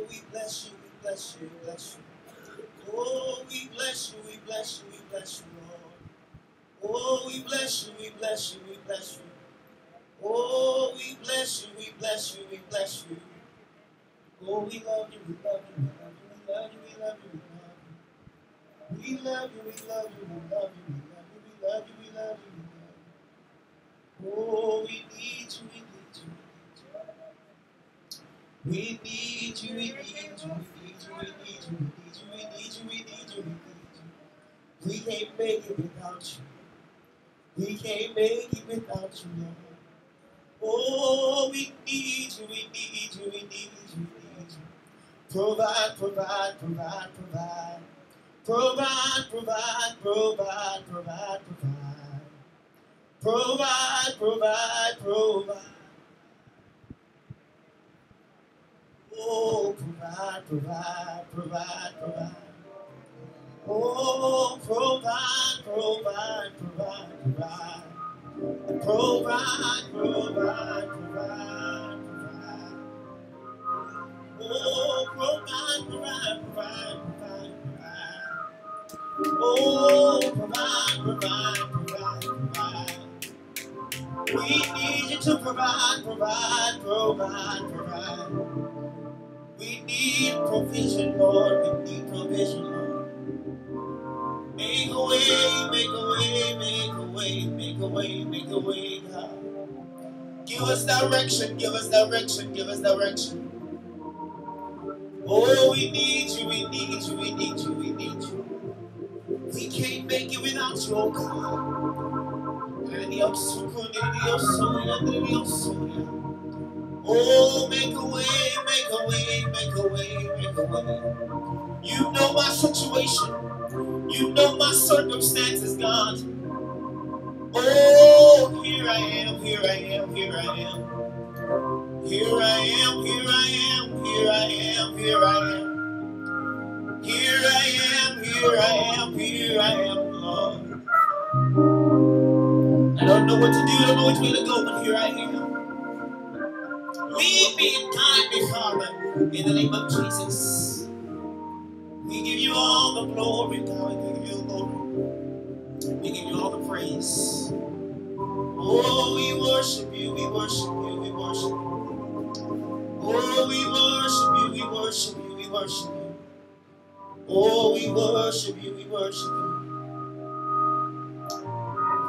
S4: Oh, we bless you, we bless you, we bless you. Oh, we bless you, we bless you, we bless you, Lord. Oh, we bless you, we bless you, we bless you. Oh, we bless you, we bless you, we bless you. Oh, we love you, we love you, we love you, we love you, we love you, we love you. We love you, we love you, we love you, we love you, we love you. Oh, we need you, we need you, we need you. We you, we need you, we need you, we need you, we need you, we need you, we need you, we can't make it without you. We can't make it without you, Lord. Oh, we need you, we need you, we need you, we need you. Provide, provide, provide, provide. Provide, provide, provide, provide, provide. Provide, provide, provide. Oh, provide, provide, provide, provide. Oh, provide, provide, provide, provide. Provide, provide, provide, provide. Oh, provide, provide, provide, provide. Oh, provide, provide, provide, provide. We need you to provide, provide, provide, provide. We need provision, Lord. We need provision, Lord. Make a way, make a way, make a way, make a way, make a way, God. Give us direction, give us direction, give us direction. Oh, we need you, we need you, we need you, we need you. We can't make it without you, oh God. Oh, make a way, make a way, make a way, make a way. You know my situation. You know my circumstances, God. Oh, here I am, here I am, here I am. Here I am, here I am, here I am, here I am. Here I am, here I am, here I am, Lord. I don't know what to do, I don't know which way to go, but here I am. Me and guide me, Father, in the name of Jesus. We give you all the glory, God. We give you the. We give you all the praise. Oh, we worship you, we worship you, we worship you. Oh, we worship you, we worship you, we worship you. Oh, we worship you, we worship you.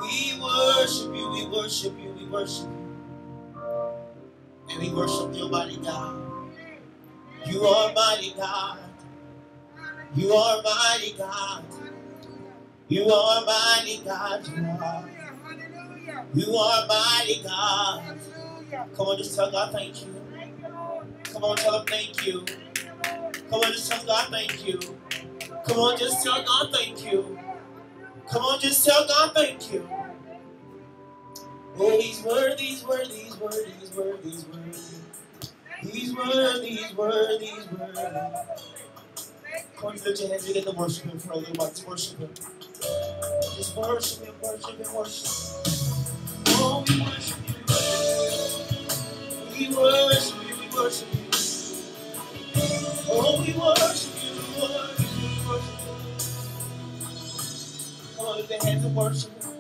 S4: We worship you, we worship you, we worship you. And we worship you, mighty God. You are mighty God. You are mighty God. You are mighty God. You are. You are mighty God. Come on, just tell God thank you. Come on, tell him thank you. Come on, just tell God thank you. Come on, just tell God thank you. Come on, just tell God thank you. He's worthy, he's worthy, he's worthy, he's worthy, he's worthy. He's worthy, he's worthy, he's worthy. Come on, lift your hands, begin to worship him for a little while. Just worship him. Just worship him, worship him, worship him. Oh, we worship you. We worship you, we worship you. Oh, we worship you, we worship you, we worship you. Come on, lift your hands and worship him.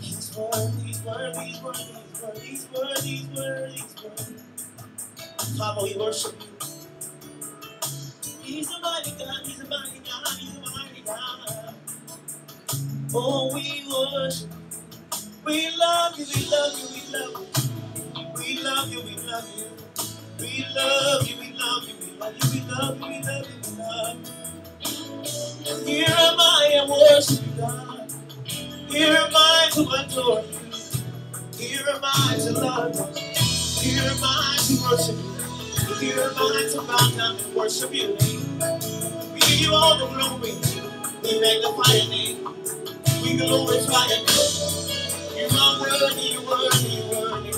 S4: He's worthy, he's worthy, worthy, worthy, worthy, worthy, he's worthy. Father, we worship you. He's a mighty God, he's a mighty God, he's a mighty God. Oh, we worship. We love you, we love you, we love you. We love you, we love you. We love you, we love you, we love you, we love you, we love you, we love you. Here am I, I worship God. Here am I to adore you. Here am I to love you. Here am I to worship you. Here am I to bow down and worship you. We give you all the glory. We magnify your name. We glorify your name. You are worthy, worthy, worthy.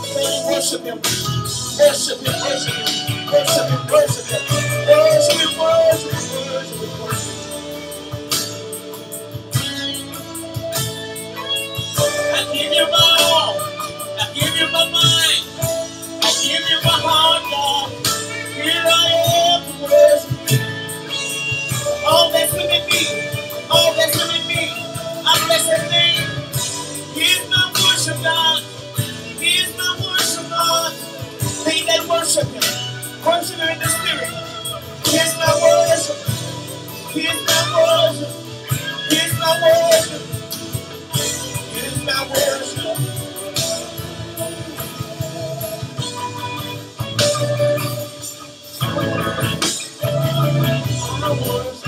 S4: Say, worship him. Worship him, worship him. Worship him, worship him. Worship him, worship him, worship him, I give you my all. I give you my mind. I give you my heart, God. Here I am to. All that's within me. All that's within me. I bless his name. Here's my worship, God. Here's my worship, God. They that worship him. Worship him in the spirit. Here's my worship. Here's my worship. Here's my worship. I was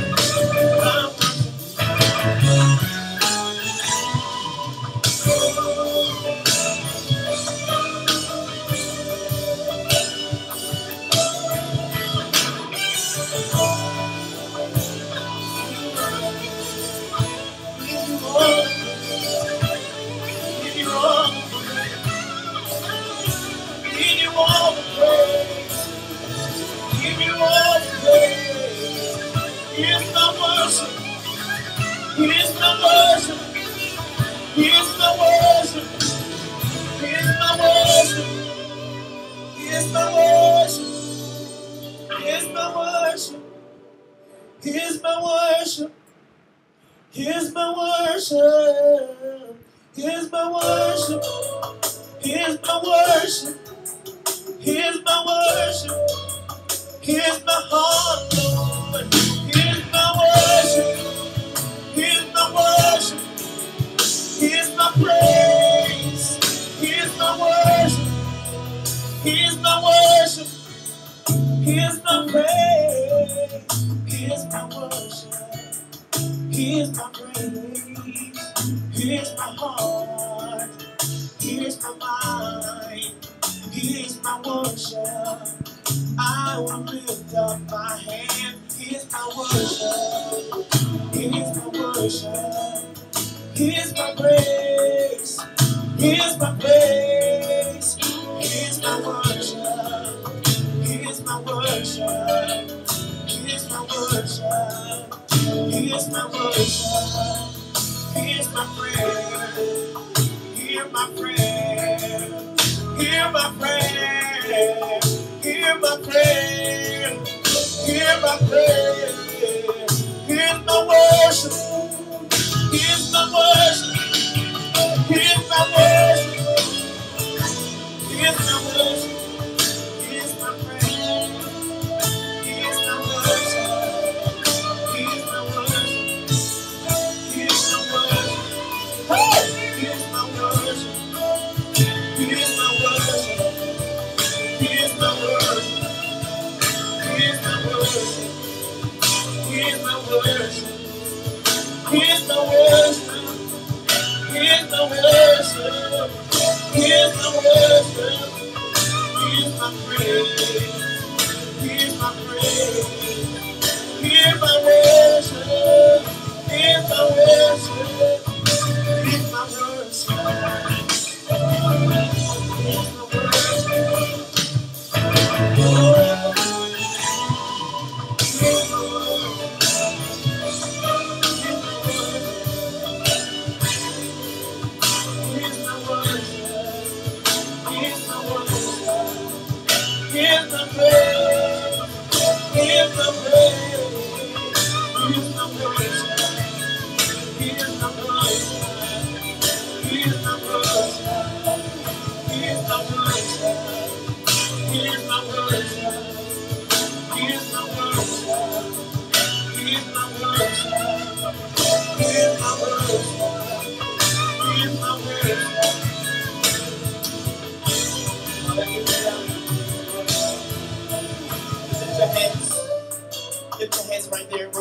S4: Here's my worship. Here's my worship. Here's my worship. Here's my worship. Here's my worship. Here's my worship. Here's my heart, Here's my praise. Here's my heart. Here's my mind. Here's my worship. I will lift up my hand. Here's my worship. Here's my worship. Here's my praise. My. Hear my prayer. Hear my prayer. Hear my prayer. Hear my prayer. Here's my worship. Here's my worship. Here's my worship. is the worship, He is the praise.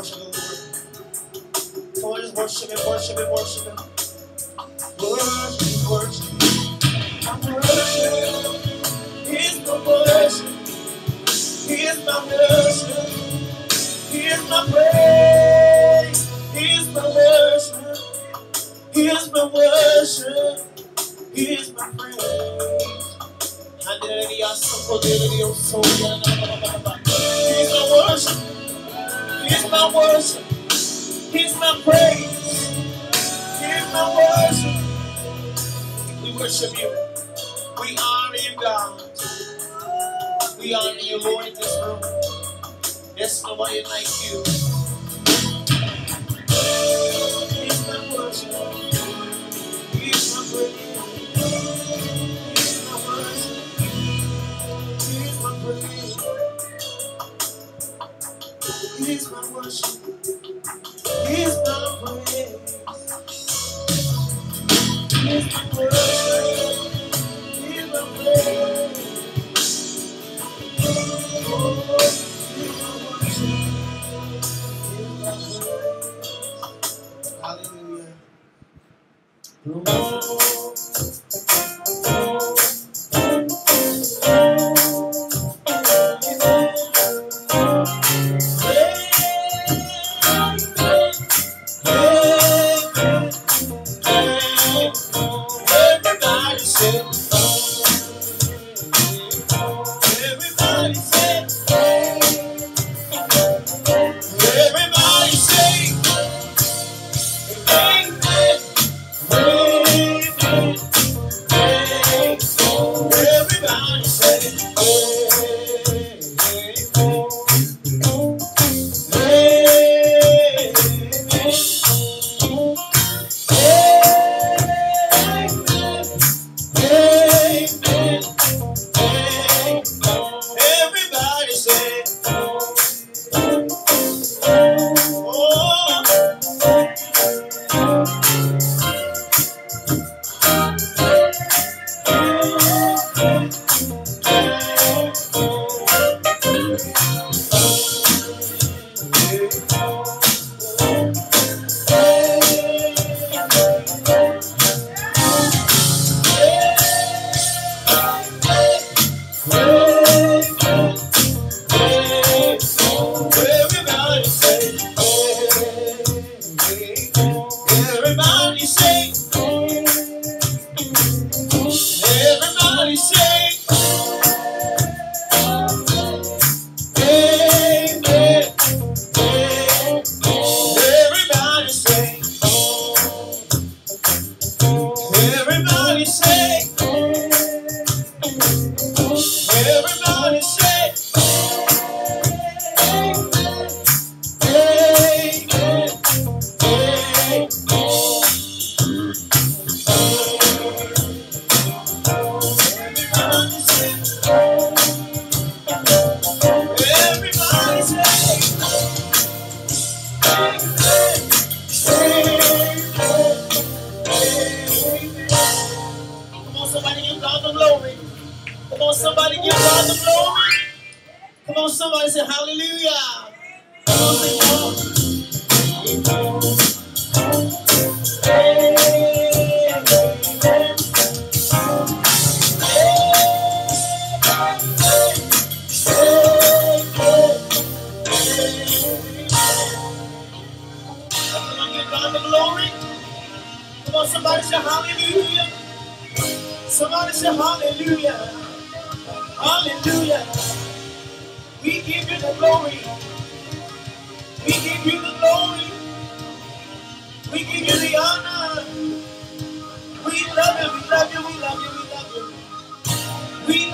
S4: worshiping the Lord. So we're just worshiping, worshiping, worshiping. Worship, worship. I'm worshiping. Here's my worship. Here's my worship. Here's my praise. Here's my worship. Here's my worship. Here's my praise. And there the awesome, there the awesome, yeah, my worship. Here's my worship. Here's my praise. Here's my worship. We worship you. We honor you, God. We honor you, Lord, in this room. There's nobody like you.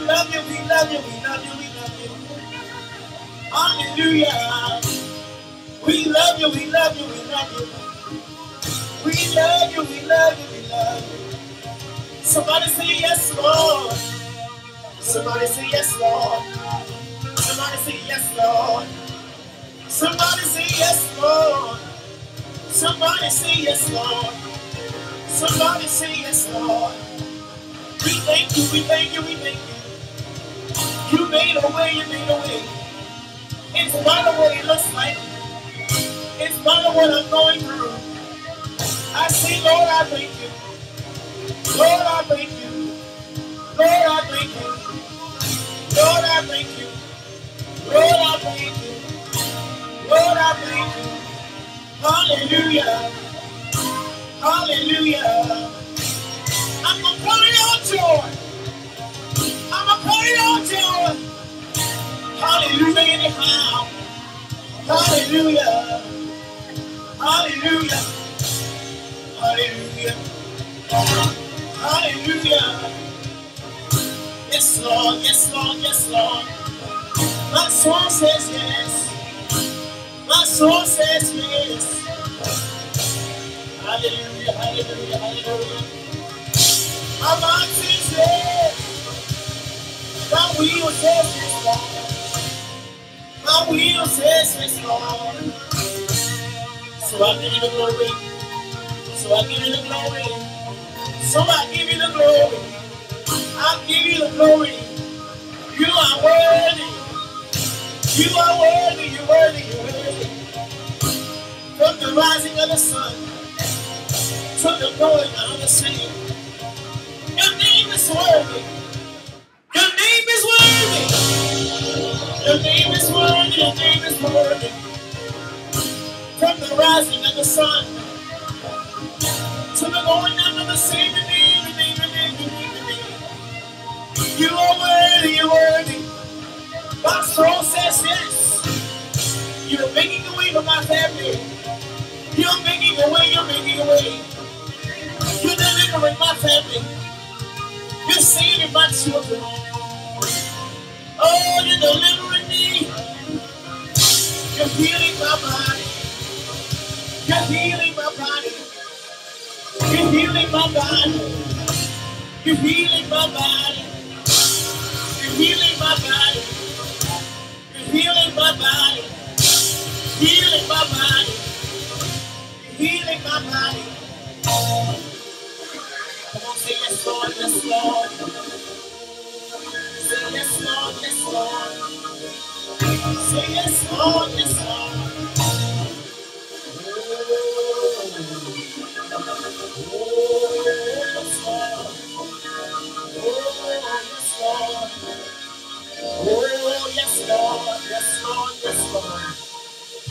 S4: Love you, we love you, we love you, we love you. Hallelujah. We love you, we love you, we love you. We love you, we love you, we love you. Somebody say yes, Lord. Somebody say yes, Lord. Somebody say yes, Lord. Somebody say yes, Lord. Somebody say yes, Lord. Somebody say yes, Lord. We thank you, we thank you, we thank you. You made a way, you made a way. In spite of what it looks like, in spite of what I'm going through, I say, Lord, I thank you. Lord, I thank you. Lord, I thank you. Lord, I thank you. Lord, I thank you. Lord, I thank you. Hallelujah. Hallelujah. I'm going to cry out joy. I'm going to cry out joy. Hallelujah anyhow. Hallelujah. Hallelujah. Hallelujah. Hallelujah. Yes, Lord. Yes, Lord. Yes, Lord. My soul says yes. My soul says yes. Hallelujah. Hallelujah. Hallelujah. My mind says yes. My will says yes, Lord. My will says yes, Lord. So I give you the glory. So I give you the glory. So I give you the glory. I give you the glory. You are worthy. You are worthy. You're worthy. You're worthy. From the rising of the sun to the going of the same. Your name is worthy. Your name is worthy. Your name is worthy. Your name is worthy. From the rising of the sun to the going down of the same. Name, your name, your name, your name, your name. You are worthy. You're worthy. My soul says yes. You're making a way for my family. You're making a way. You're making a way. You're delivering my family. You're saving my children. Oh, you're delivering me. You're healing my body. You're healing my body. You're healing my body. You're healing my body. You're healing my body. You're healing my body. Healing my body. You're healing my body. Come on, say yes, Lord, yes, Lord. Say yes, Lord, yes, Lord. Say yes, Lord, yes, Lord.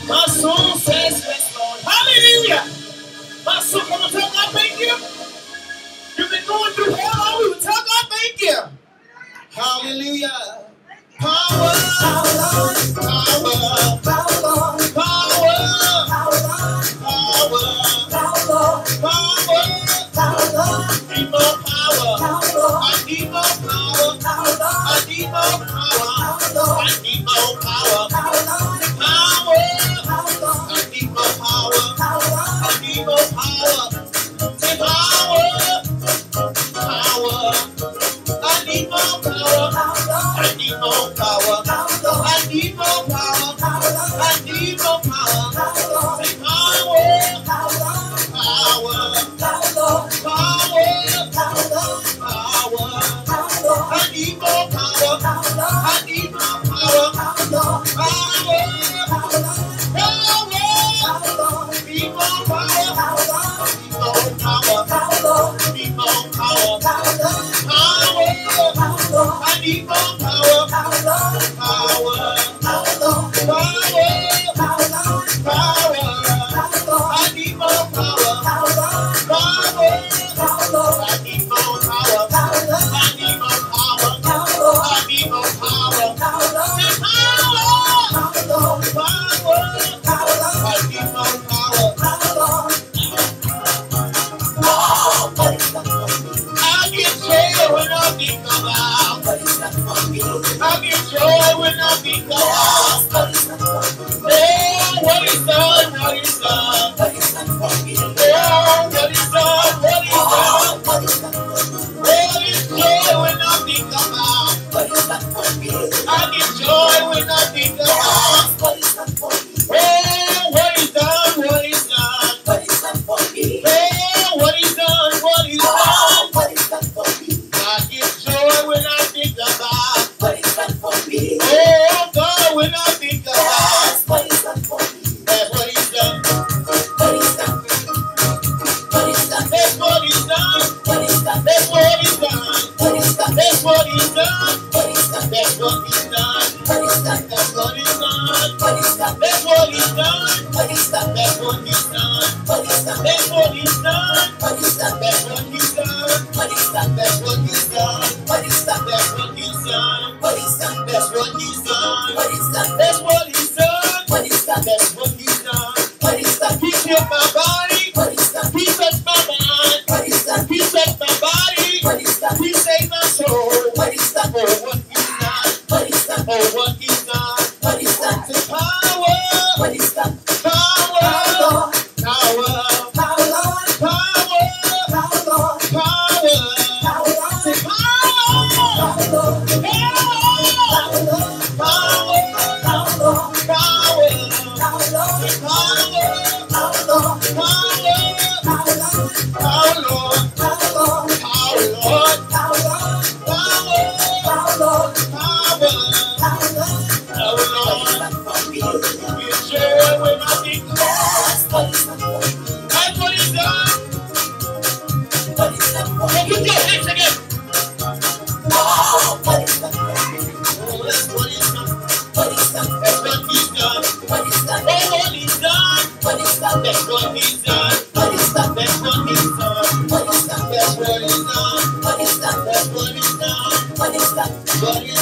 S4: My soul says yes, Lord. Hallelujah. My come on, tell God thank you. You've been going through hell, all tell God thank you. Hallelujah. Power, power, power, power, 嗯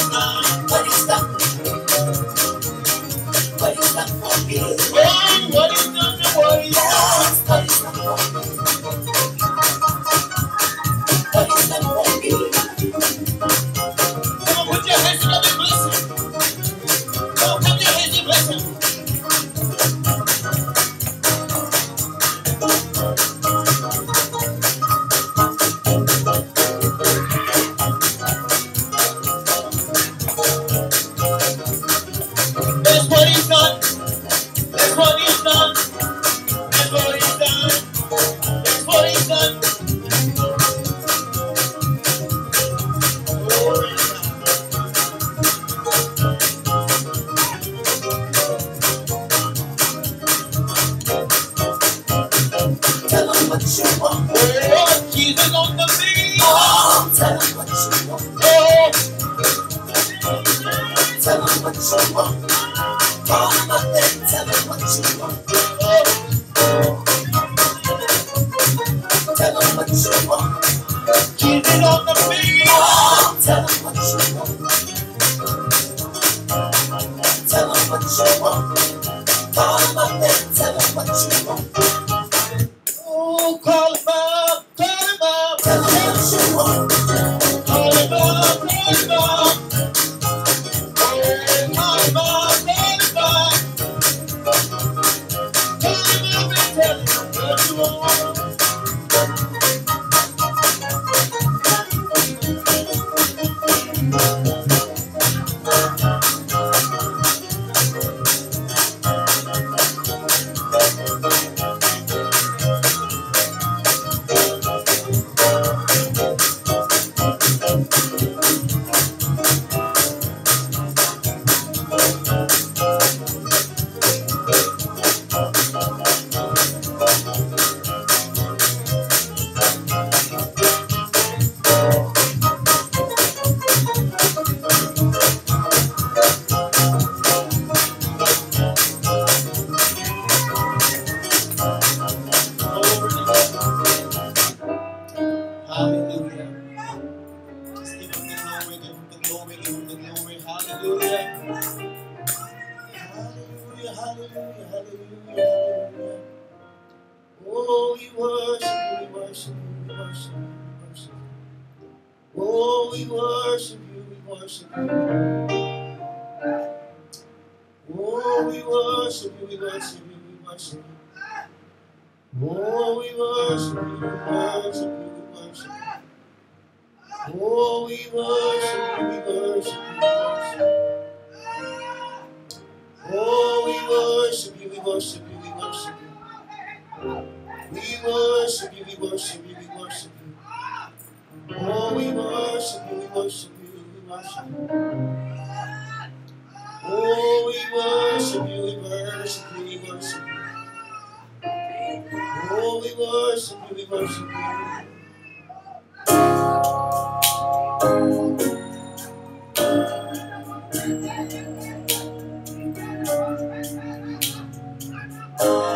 S4: All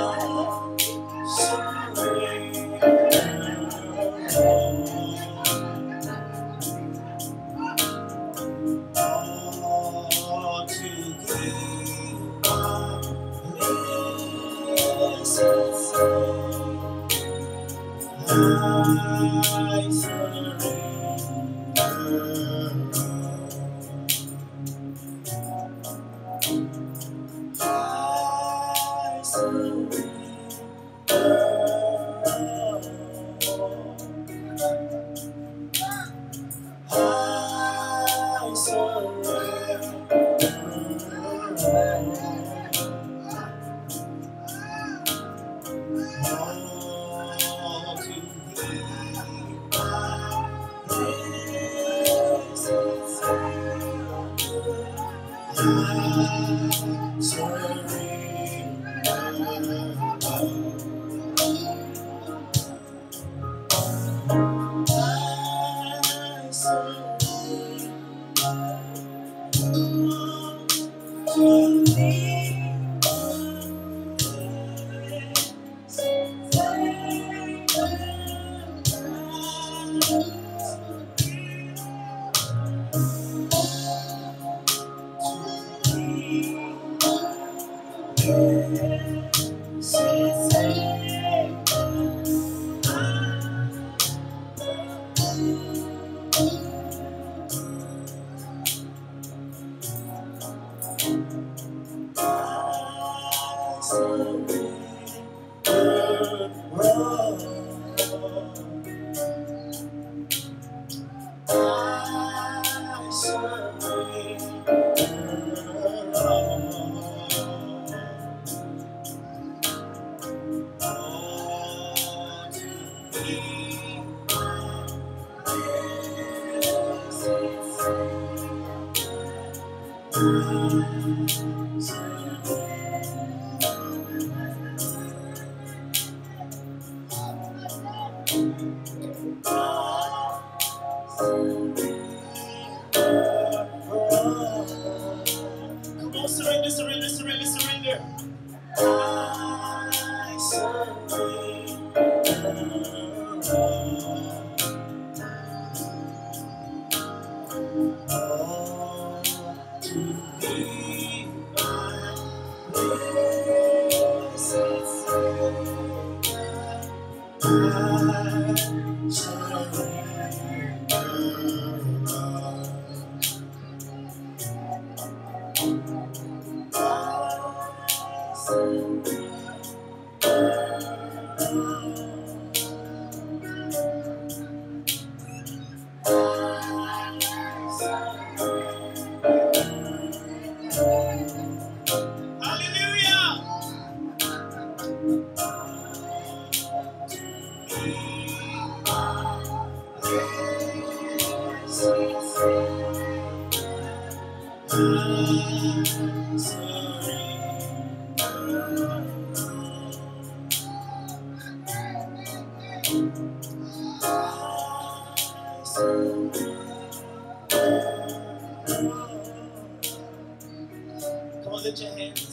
S4: Come on, lift your hands.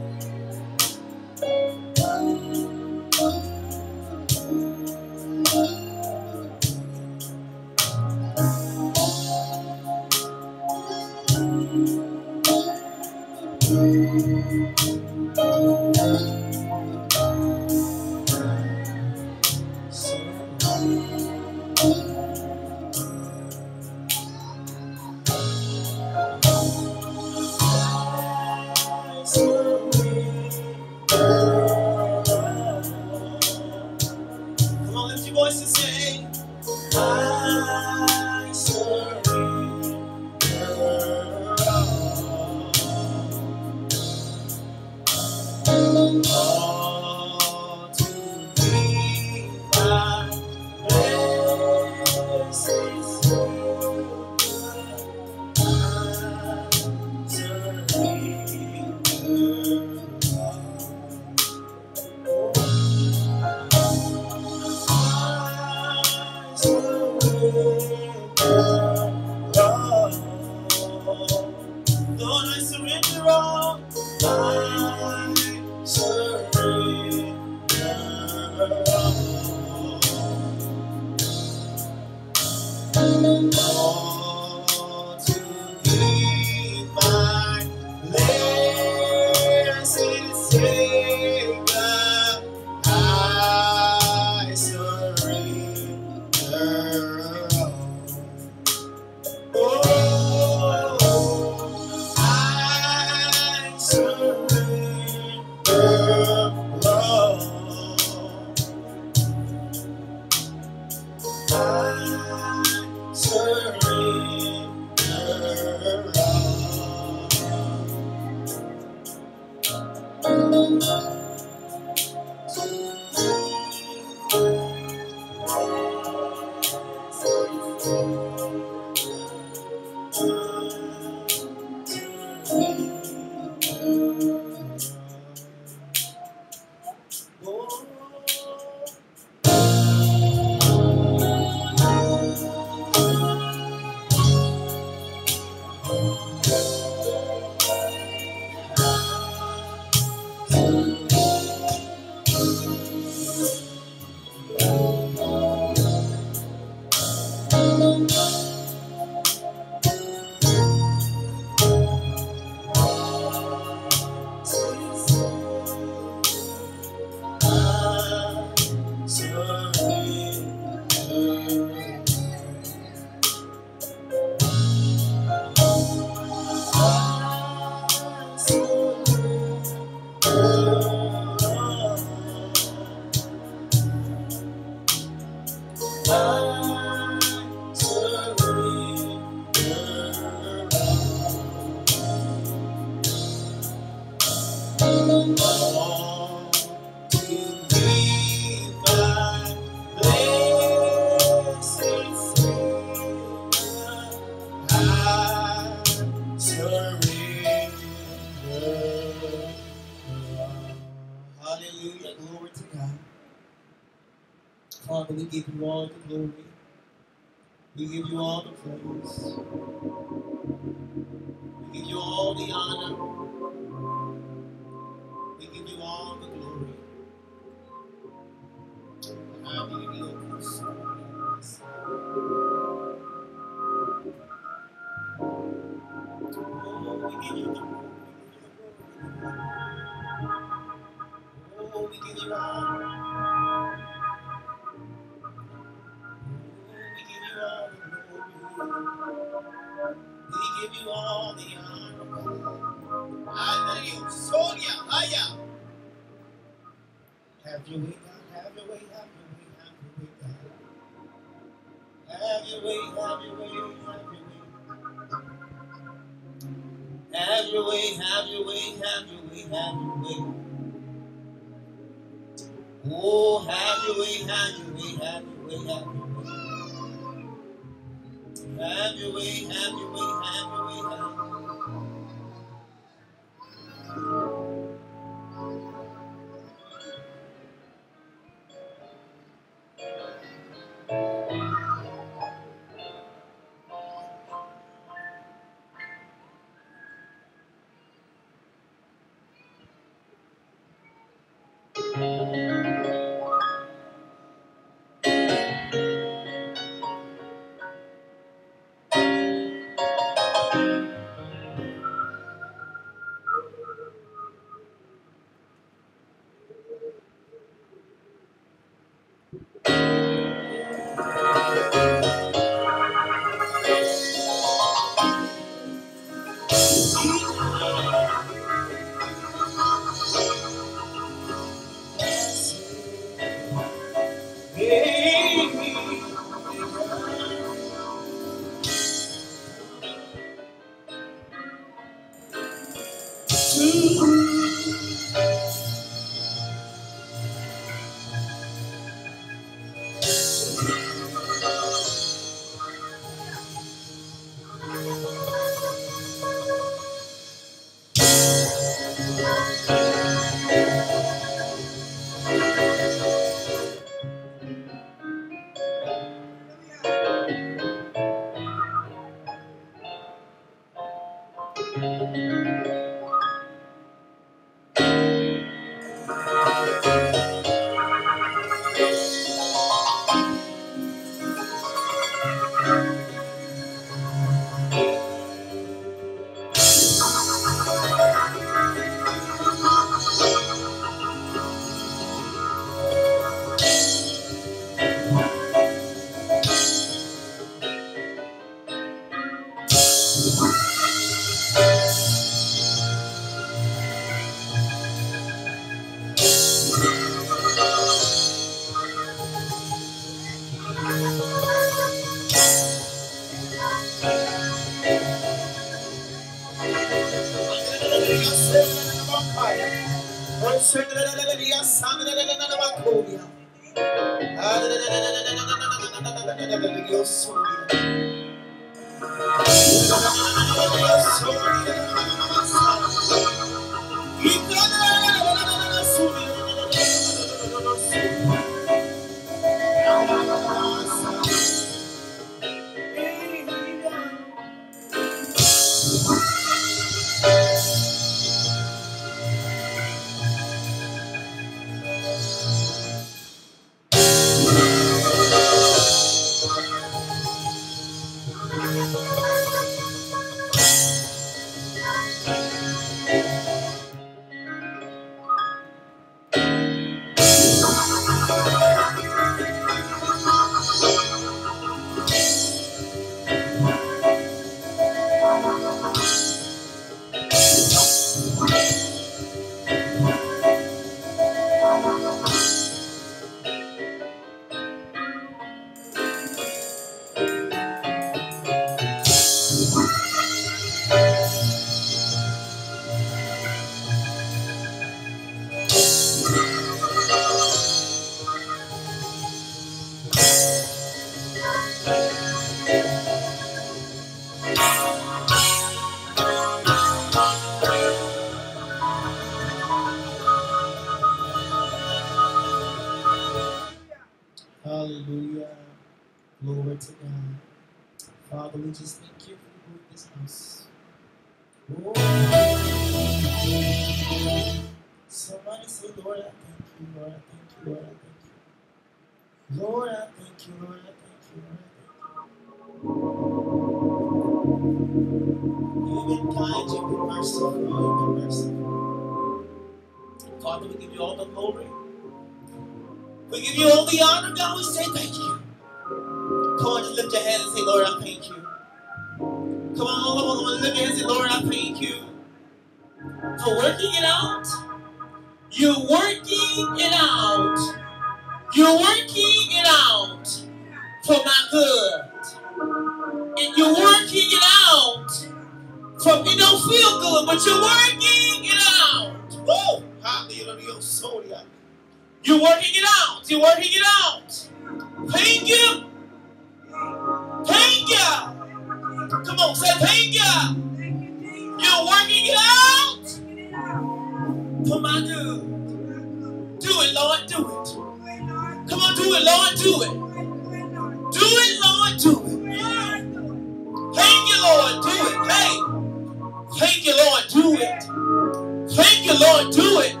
S4: Lord, do it.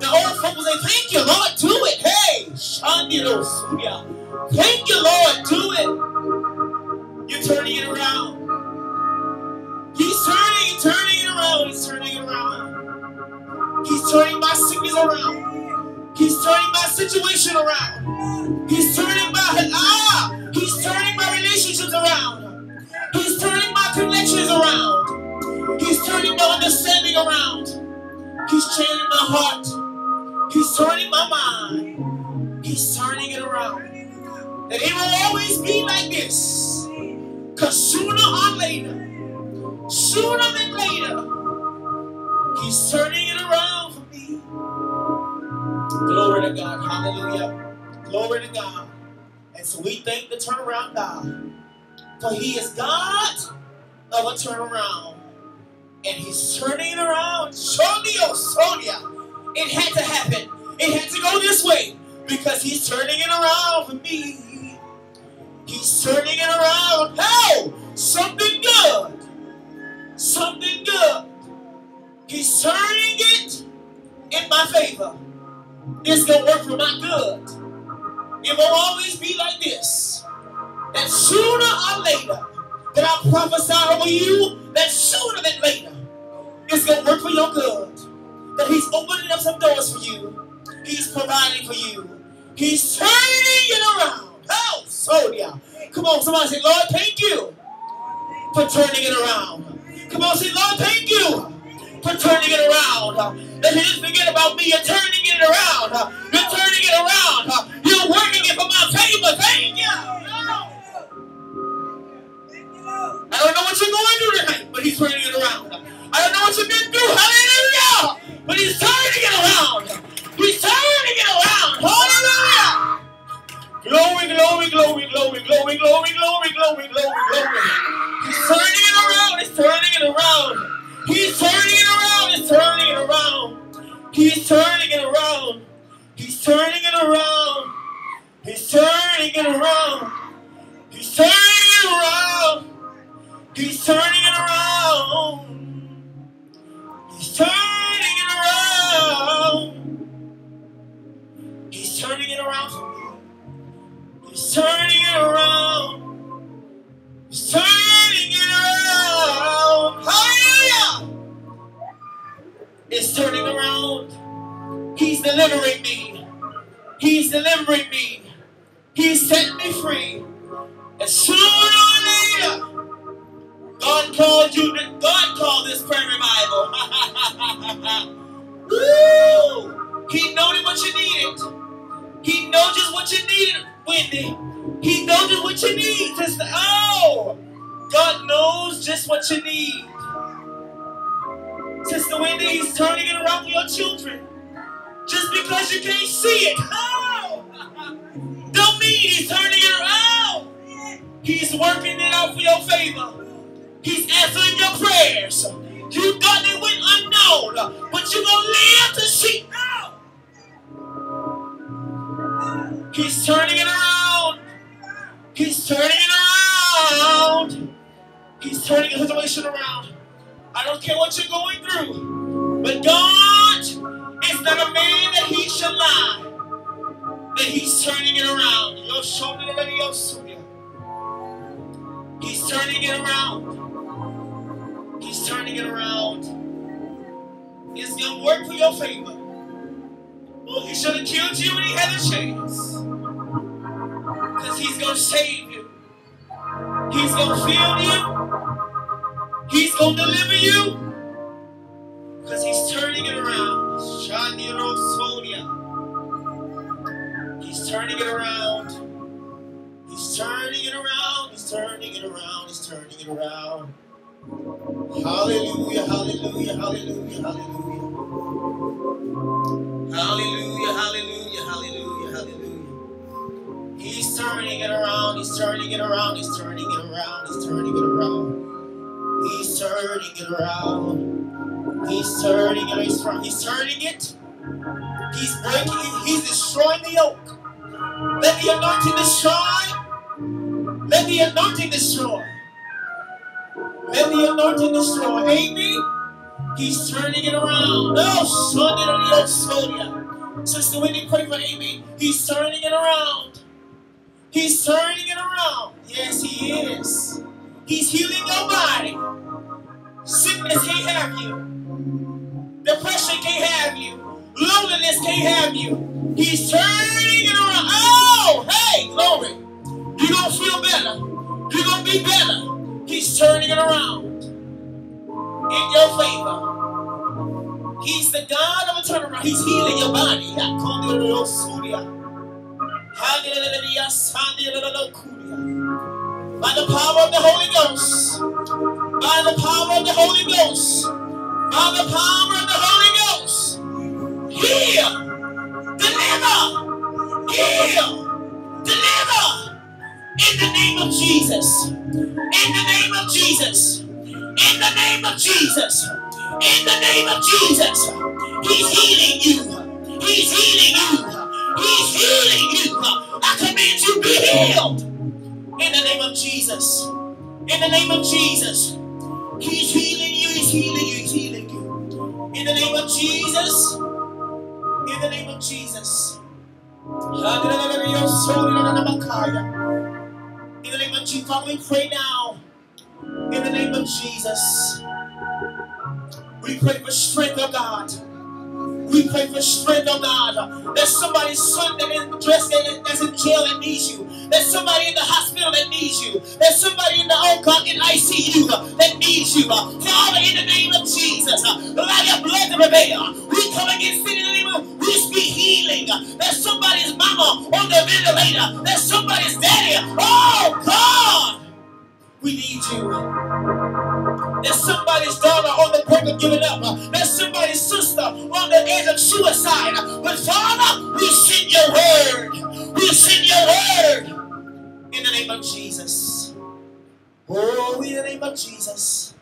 S4: The old folk will say, thank you, Lord, do it. Hey, Shandiro Suya. Thank you, Lord, do it. You're turning it around. He's turning, turning it around. He's turning it around. He's turning my sickness around. He's turning my situation around. He's turning my ah. He's turning my relationships around. He's turning my connections around. He's turning my understanding around. He's changing my heart. He's turning my mind. He's turning it around. That it will always be like this. Because sooner or later, sooner than later, He's turning it around for me. Glory to God. Hallelujah. Glory to God. And so we thank the turnaround God. For He is God of a turnaround. And He's turning it around. Sonia, Sonia. It had to happen. It had to go this way. Because He's turning it around for me. He's turning it around. Oh, something good. Something good. He's turning it in my favor. It's going to work for my good. It won't always be like this. That sooner or later, that I prophesy over you, that sooner than later, it's going to work for your good. That He's opening up some doors for you. He's providing for you. He's turning it around. Oh, Sonia. Come on, somebody say, Lord, thank you for turning it around. Come on, say, Lord, thank you for turning it around. Let you just forget about me. You're turning it around. You're turning it around. You're working it for my favor. Thank you. I don't know what you're going through tonight, but he's turning it around. I don't know what you've been through. Hallelujah. But he's turning it around. He's turning it around. Hallelujah. Glory, glory, glory, glory, glory, glory, glory, glory, glory, glory. He's turning it around. He's turning it around. He's turning it around. He's turning it around. He's turning it around. He's turning it around. He's turning it around. He's turning it around. He's turning it around. He's turning it around. He's turning it around for me. He's turning it around. He's turning it around. Hallelujah. It's turning around. He's delivering me. He's delivering me. He's setting me free. And sooner or later, God called you. God called this prayer revival. Woo! He knew what you needed. He knows just what you needed, Wendy. He knows just what you need. Just oh, God knows just what you need. Sister Wendy, He's turning it around for your children. Just because you can't see it, oh, don't mean He's turning it around. He's working it out for your favor. He's answering your prayers. You thought they went unknown, but you're gonna live to see. He's turning it around. He's turning it around. He's turning the situation around. I don't care what you're going through, but God is not a man that he shall lie. That he's turning it around. He's turning it around. He's turning it around. It's gonna work for your favor. Well, he should have killed you when he had a chance. Because he's going to save you. He's going to fill you. He's going to deliver you. Because he's turning it around. Shaniro Sonia. He's turning it around. He's turning it around. He's turning it around. He's turning it around. Hallelujah, hallelujah, hallelujah, hallelujah. Hallelujah, hallelujah, hallelujah, hallelujah. He's turning it around, he's turning it around, he's turning it around, he's turning it around. He's turning it around. He's turning it, he's, he's turning it. He's breaking it, he's destroying the yoke. Let the anointing destroy. Let the anointing destroy. Let the anointing destroy. Amy, he's turning it around. No, Sonia. Sister Wendy, pray for Amy. He's turning it around. He's turning it around. Yes, he is. He's healing your body. Sickness can't have you. Depression can't have you. Loneliness can't have you. He's turning it around. Oh, hey, glory. You're going to feel better. You're going to be better. He's turning it around in your favor. He's the God of a turnaround. He's healing your body. By the power of the Holy Ghost. By the power of the Holy Ghost. By the power of the Holy Ghost. Heal. Deliver. Heal. Deliver. In the name of Jesus. In the name of Jesus. In the name of Jesus. In the name of Jesus. He's healing you. He's healing you. He's healing you. I command you be healed. In the name of Jesus. In the name of Jesus. He's healing you. He's healing you. He's healing you. In the name of Jesus. In the name of Jesus. In the name of Jesus. Father, we pray now. In the name of Jesus. We pray for strength, of God. We pray for strength, oh God. There's somebody's son that is dressed that's in jail that needs you. There's somebody in the hospital that needs you. There's somebody in the God in ICU that needs you. Father, in the name of Jesus, allow your blood to prevail. We come against sin in the name of we speak healing. There's somebody's mama on the ventilator. There's somebody's daddy. Oh God, we need you. There's somebody's daughter on the brink of giving up. There's somebody's sister on the edge of suicide. But Father, we send your word. We send your word in the name of Jesus. Oh, in the name of Jesus.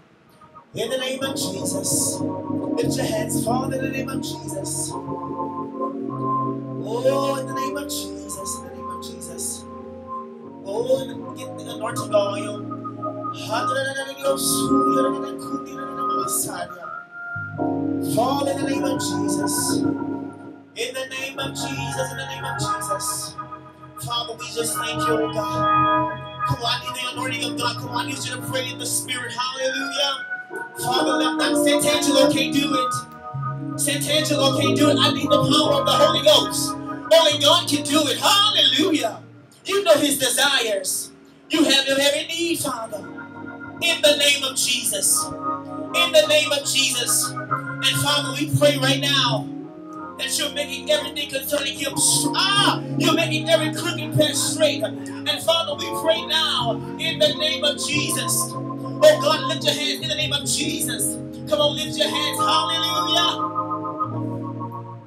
S4: In the name of Jesus. Lift your hands, Father, in the name of Jesus. Oh, in the name of Jesus. In the name of Jesus. Oh, get the anointing oil. Fall in the name of Jesus. In the name of Jesus, in the name of Jesus. Father, we just thank you, oh God. Come on, I need the anointing of God. Come on, I need you to pray in the Spirit. Hallelujah. Father, let not Santangelo can't do it. Santangelo can't do it. I need the power of the Holy Ghost. Only God can do it. Hallelujah. You know his desires. You have your every need, Father in the name of Jesus. In the name of Jesus. And Father, we pray right now that you're making everything concerning him ah, you're making every crooked path straight. And Father, we pray now in the name of Jesus. Oh God, lift your hands in the name of Jesus. Come on, lift your hands. Hallelujah.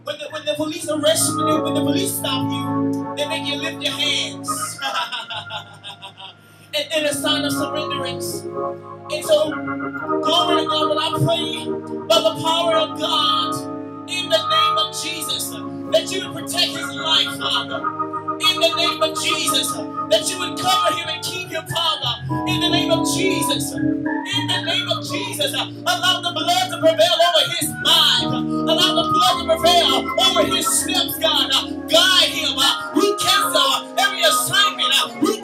S4: When the, when the police arrest you, when the police stop you, they make you lift your hands. and in a sign of surrenderance. And so, glory to God, when I pray by the power of God, in the name of Jesus, that you would protect his life, Father. In the name of Jesus, that you would cover him and keep him, Father. In the name of Jesus, in the name of Jesus, allow the blood to prevail over his mind. Allow the blood to prevail over his steps, God. Guide him. We cancel every assignment. We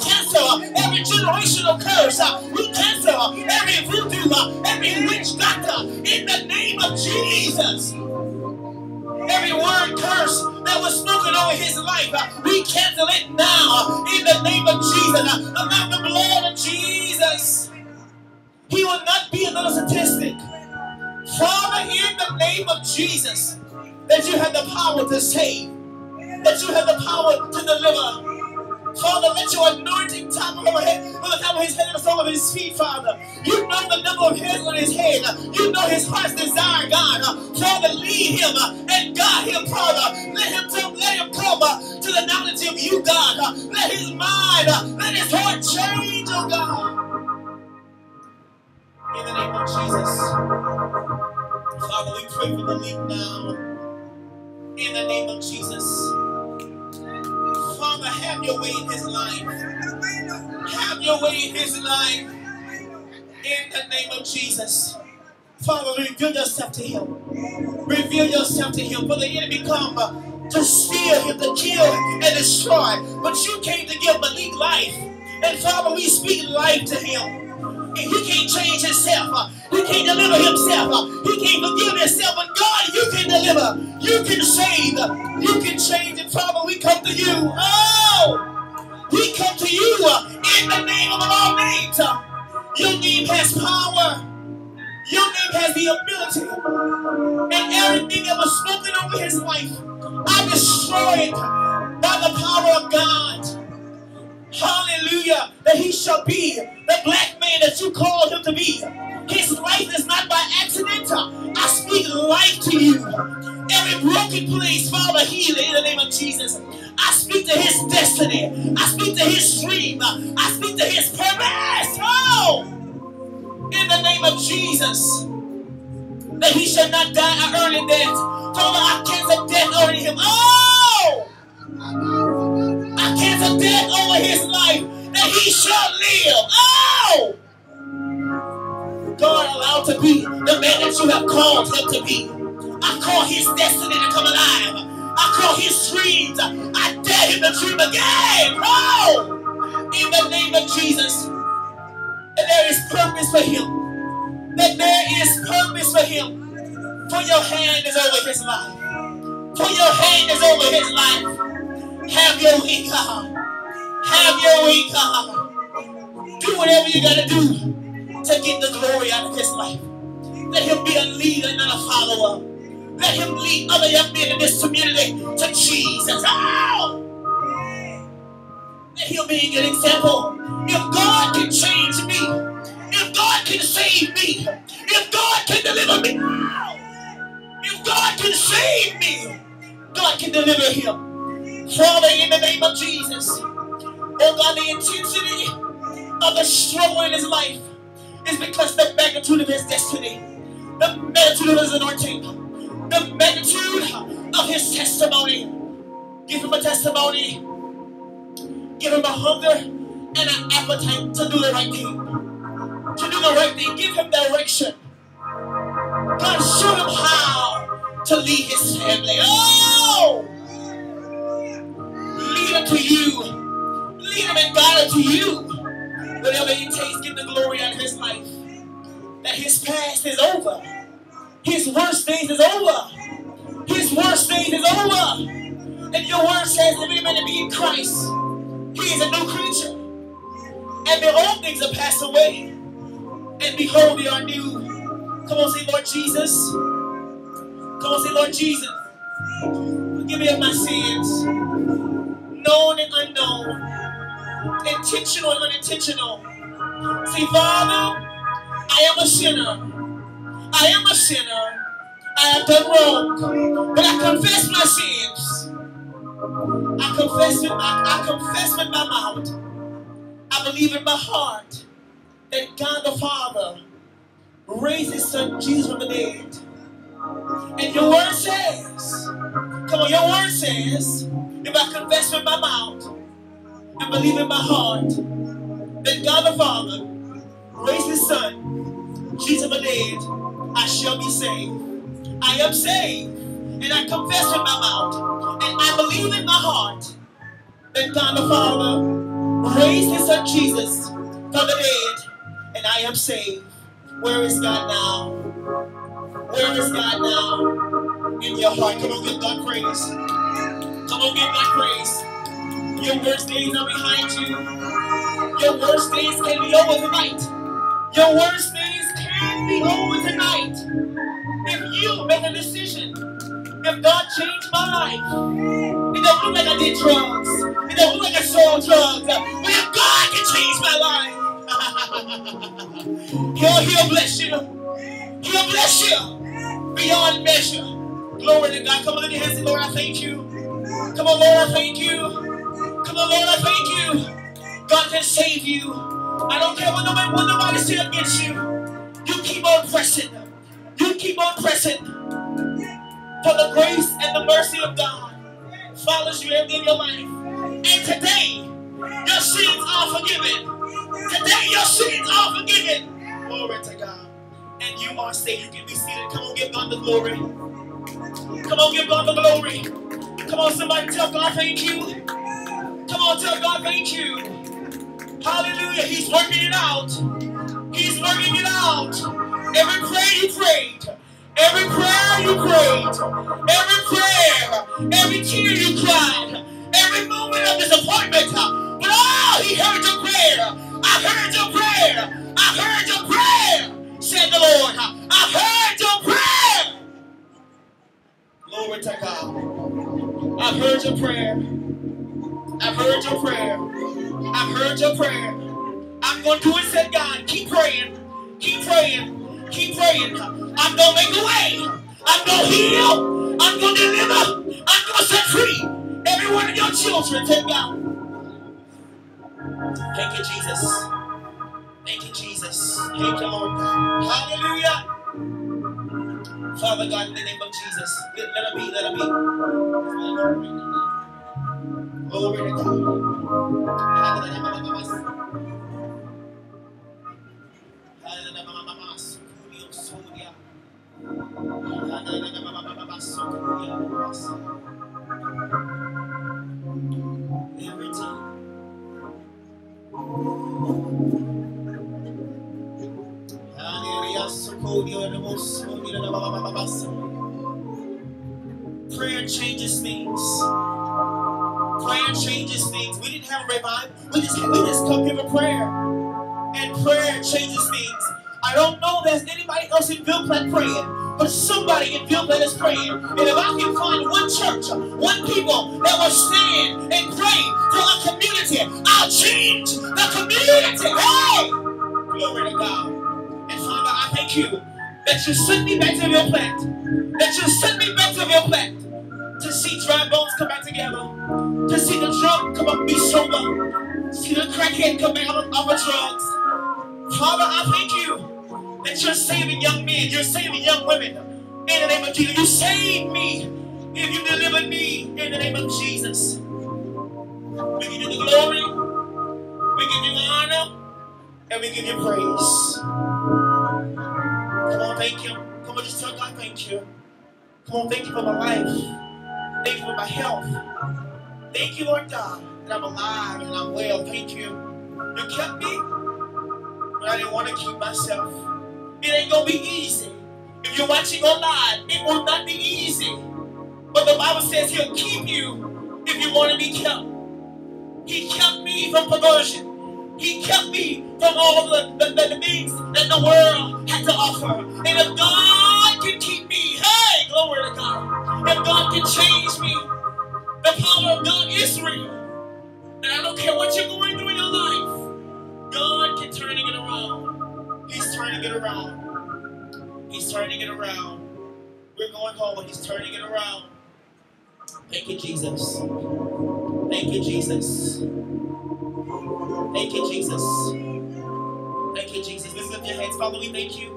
S4: Uh, every generational curse. Uh, we cancel uh, every voodoo, every witch doctor. In the name of Jesus. Every word curse that was spoken over his life, we cancel it now in the name of Jesus. About the blood of Jesus. He will not be another statistic. Father, in the name of Jesus, that you have the power to save, that you have the power to deliver, Father, let your anointing top of head, from the top of his head and the sole of his feet, Father. You know the number of hairs on his head. You know his heart's desire, God. Father, lead him and guide him, Father. Let him come, let him come to the knowledge of you, God. Let his mind, let his heart change, oh God. In the name of Jesus. Father, we pray for the leap now. In the name of Jesus. Father, have your way in his life. Have your way in his life. In the name of Jesus. Father, reveal yourself to him. Reveal yourself to him. For the enemy come uh, to steal him, to kill and destroy. But you came to give Malik life. And Father, we speak life to him. And he can't change himself. He can't deliver himself. He can't forgive himself. But God, you can deliver. You can save. You can change. And Father, we come to you. Oh! We come to you uh, in the name of all names. Your name has power. Your name has the ability. And everything that was spoken over his life, I destroy it by the power of God. Hallelujah. That he shall be the black man that you called him to be. His life is not by accident. I speak life to you. Every broken place, Father, heal in the name of Jesus. I speak to his destiny. I speak to his dream. I speak to his purpose. Oh! In the name of Jesus. That he shall not die an early death. Father, I cancel death over him. Oh! I cancel death over his life that he shall live. Oh! God allowed to be the man that you have called him to be. I call his destiny to come alive. I call his dreams. I dare him to dream again. Oh! In the name of Jesus. And there is purpose for him. That there is purpose for him. For your hand is over his life. For your hand is over his life. Have your way, God. Have your way, God. Do whatever you gotta do to get the glory out of his life. Let him be a leader, not a follower. Let him lead other young men in this community to Jesus. Oh! Let him be an example. If God can change me, if God can save me, if God can deliver me, if God can save me, God can deliver him. Father, in the name of Jesus, oh God, the intensity of the struggle in his life is because the magnitude of his destiny, the magnitude of his anointing, the magnitude of his testimony. Give him a testimony. Give him a hunger and an appetite to do the right thing. To do the right thing. Give him direction. God, show him how to lead his family. Oh! Lead him to you. Lead and guide him to you. Whatever it takes, get the glory out of his life. That his past is over. His worst days is over. His worst days is over. And your word says, if any man be in Christ, he is a new creature. And the old things are passed away. And behold, they are new. Come on, say, Lord Jesus. Come on, say, Lord Jesus. Forgive me of my sins, known and unknown, intentional and unintentional. See, Father, I am a sinner. I am a sinner. I have done wrong. But I confess my sins. I confess with my, I confess with my mouth. I believe in my heart that God the Father raised his son Jesus from the dead. And your word says, come on, your word says, if I confess with my mouth and believe in my heart that God the Father raised his son, Jesus the dead, I shall be saved. I am saved. And I confess with my mouth and I believe in my heart that God the Father raised his son Jesus from the dead, and I am saved. Where is God now? Where is God now? In your heart. Come on, give God praise. Come on, give God praise. Your worst days are behind you. Your worst days can be over tonight. Your worst days can be over tonight. If you make a decision, if God changed my life, it don't look like I did drugs. It don't look like I sold drugs. But if God can change my life, he'll, he'll bless you. He'll bless you beyond measure. Glory to God. Come on, let your hands say, Lord, I thank you Come on, Lord, I thank you. Come on, Lord, I thank you. God can save you. I don't care what nobody, what nobody say against you. You keep on pressing. You keep on pressing. For the grace and the mercy of God follows you every day of your life. And today, your sins are forgiven. Today, your sins are forgiven. Glory to God. And you are saved. You can be seated. Come on, give God the glory. Come on, give God the glory. Come on, somebody tell God thank you. Come on, tell God thank you. Hallelujah. He's working it out. He's working it out. Every prayer you prayed, every prayer you prayed, every prayer, every tear you cried, every moment of disappointment. But oh, he heard your prayer. I heard your prayer. I heard your prayer, said the Lord. I heard your prayer. Glory to God. I've heard your prayer. I've heard your prayer. I've heard your prayer. I'm going to do it, said God. Keep praying. Keep praying. Keep praying. I'm going to make a way. I'm going to heal. I'm going to deliver. I'm going to set free every one of your children, said God. Thank you, Jesus. Thank you, Jesus. Thank you, Lord. Hallelujah. Father God, in the name of Jesus, let, let it be, let it be. Glory to God. Every time. Prayer changes things. Prayer changes things. We didn't have a revival. We just we just come here for prayer. And prayer changes things. I don't know if there's anybody else in Ville Platte praying, but somebody in Ville Platte is praying. And if I can find one church, one people that will stand and pray for a community, I'll change the community. Hey! Glory to God. Father, I thank you that you sent me back to your plant. That you sent me back to your plant to see dry bones come back together. To see the drunk come up be sober. See the crackhead come out of, of drugs. Father, I thank you that you're saving young men. You're saving young women. In the name of Jesus. You saved me. If you delivered me in the name of Jesus. We give you the glory. We give you honor. And we give you praise. Come on, thank you. Come on, just tell God thank you. Come on, thank you for my life. Thank you for my health. Thank you, Lord God, that I'm alive and I'm well. Thank you. You kept me, but I didn't want to keep myself. It ain't gonna be easy. If you're watching online, it will not be easy. But the Bible says He'll keep you if you want to be kept. He kept me from perversion. He kept me from all the, the, the, things that the world had to offer. And if God can keep me, hey, glory to God. If God can change me, the power of God is real. And I don't care what you're going through in your life, God can turn it around. He's turning it around. He's turning it around. We're going home, He's turning it around. Thank you, Jesus. Thank you, Jesus. Thank you, Jesus. Thank you, Jesus. Lift your hands. Father, we thank you.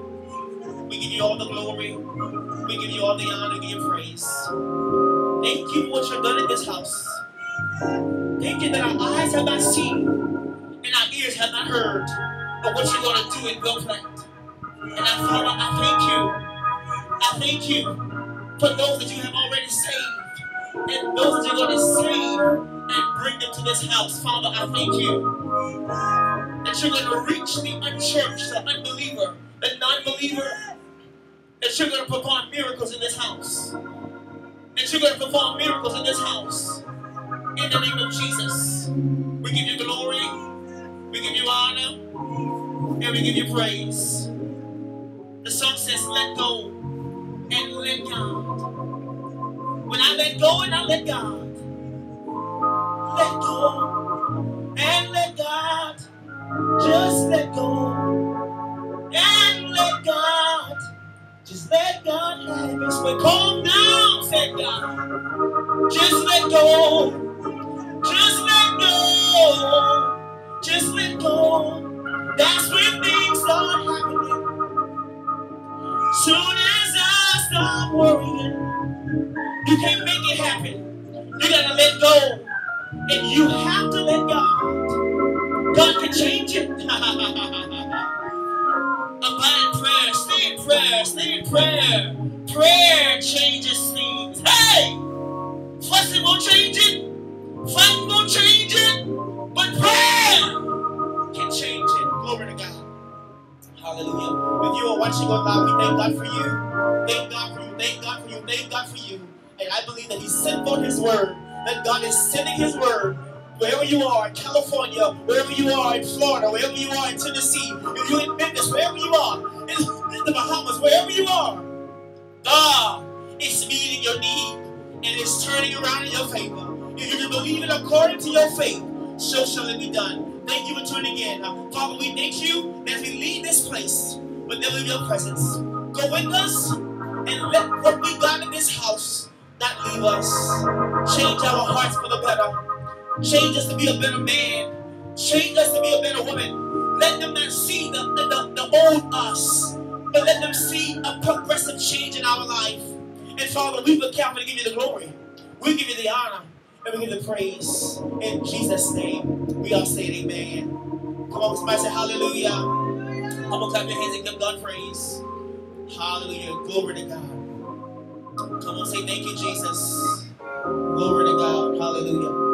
S4: We give you all the glory. We give you all the honor. Give you praise. Thank you for what you've done in this house. Thank you that our eyes have not seen and our ears have not heard of what you're going to do in Plant. And I, Father, I thank you. I thank you for those that you have already saved and those that you're going to save and bring them to this house. Father, I thank you that you're going to reach the unchurched, the unbeliever, the non-believer, that you're going to perform miracles in this house. That you're going to perform miracles in this house. In the name of Jesus. We give you glory, we give you honor, and we give you praise. The song says, let go and let God. When I let go and I let God, let go and let God. Just let go and let God. Just let God have his way. Calm down, said God. Just let go. Just let go. Just let go. That's when things start happening. Soon as I stop worrying, you can't make it happen. You gotta let go. And you have to let God. God can change it. Abide in prayer. Stay in prayer. Stay in prayer. Prayer changes things. Hey! Fussing won't change it. Fighting won't change it. But prayer can change it. Glory to God. Hallelujah. If you are watching online, we thank God for you. Thank God for you. Thank God for you. Thank God for you. And I believe that He sent forth His word. That God is sending His word wherever you are in California, wherever you are in Florida, wherever you are in Tennessee, if you're in Memphis, wherever you are, in, the Bahamas, wherever you are, God is meeting your need and is turning around in your favor. If you can believe it according to your faith, so shall it be done. Thank you for tuning in. Father, we thank you as we leave this place, but never your presence. Go with us and let what we got in this house not leave us. Change our hearts for the better. Change us to be a better man. Change us to be a better woman. Let them not see the, the, the, old us, but let them see a progressive change in our life. And Father, we will careful to give you the glory. We give you the honor and we give you the praise. In Jesus' name, we all say amen. Come on, somebody say hallelujah. Come on, clap your hands and give God praise. Hallelujah. Glory to God. Come on, say thank you, Jesus. Glory to God. Hallelujah.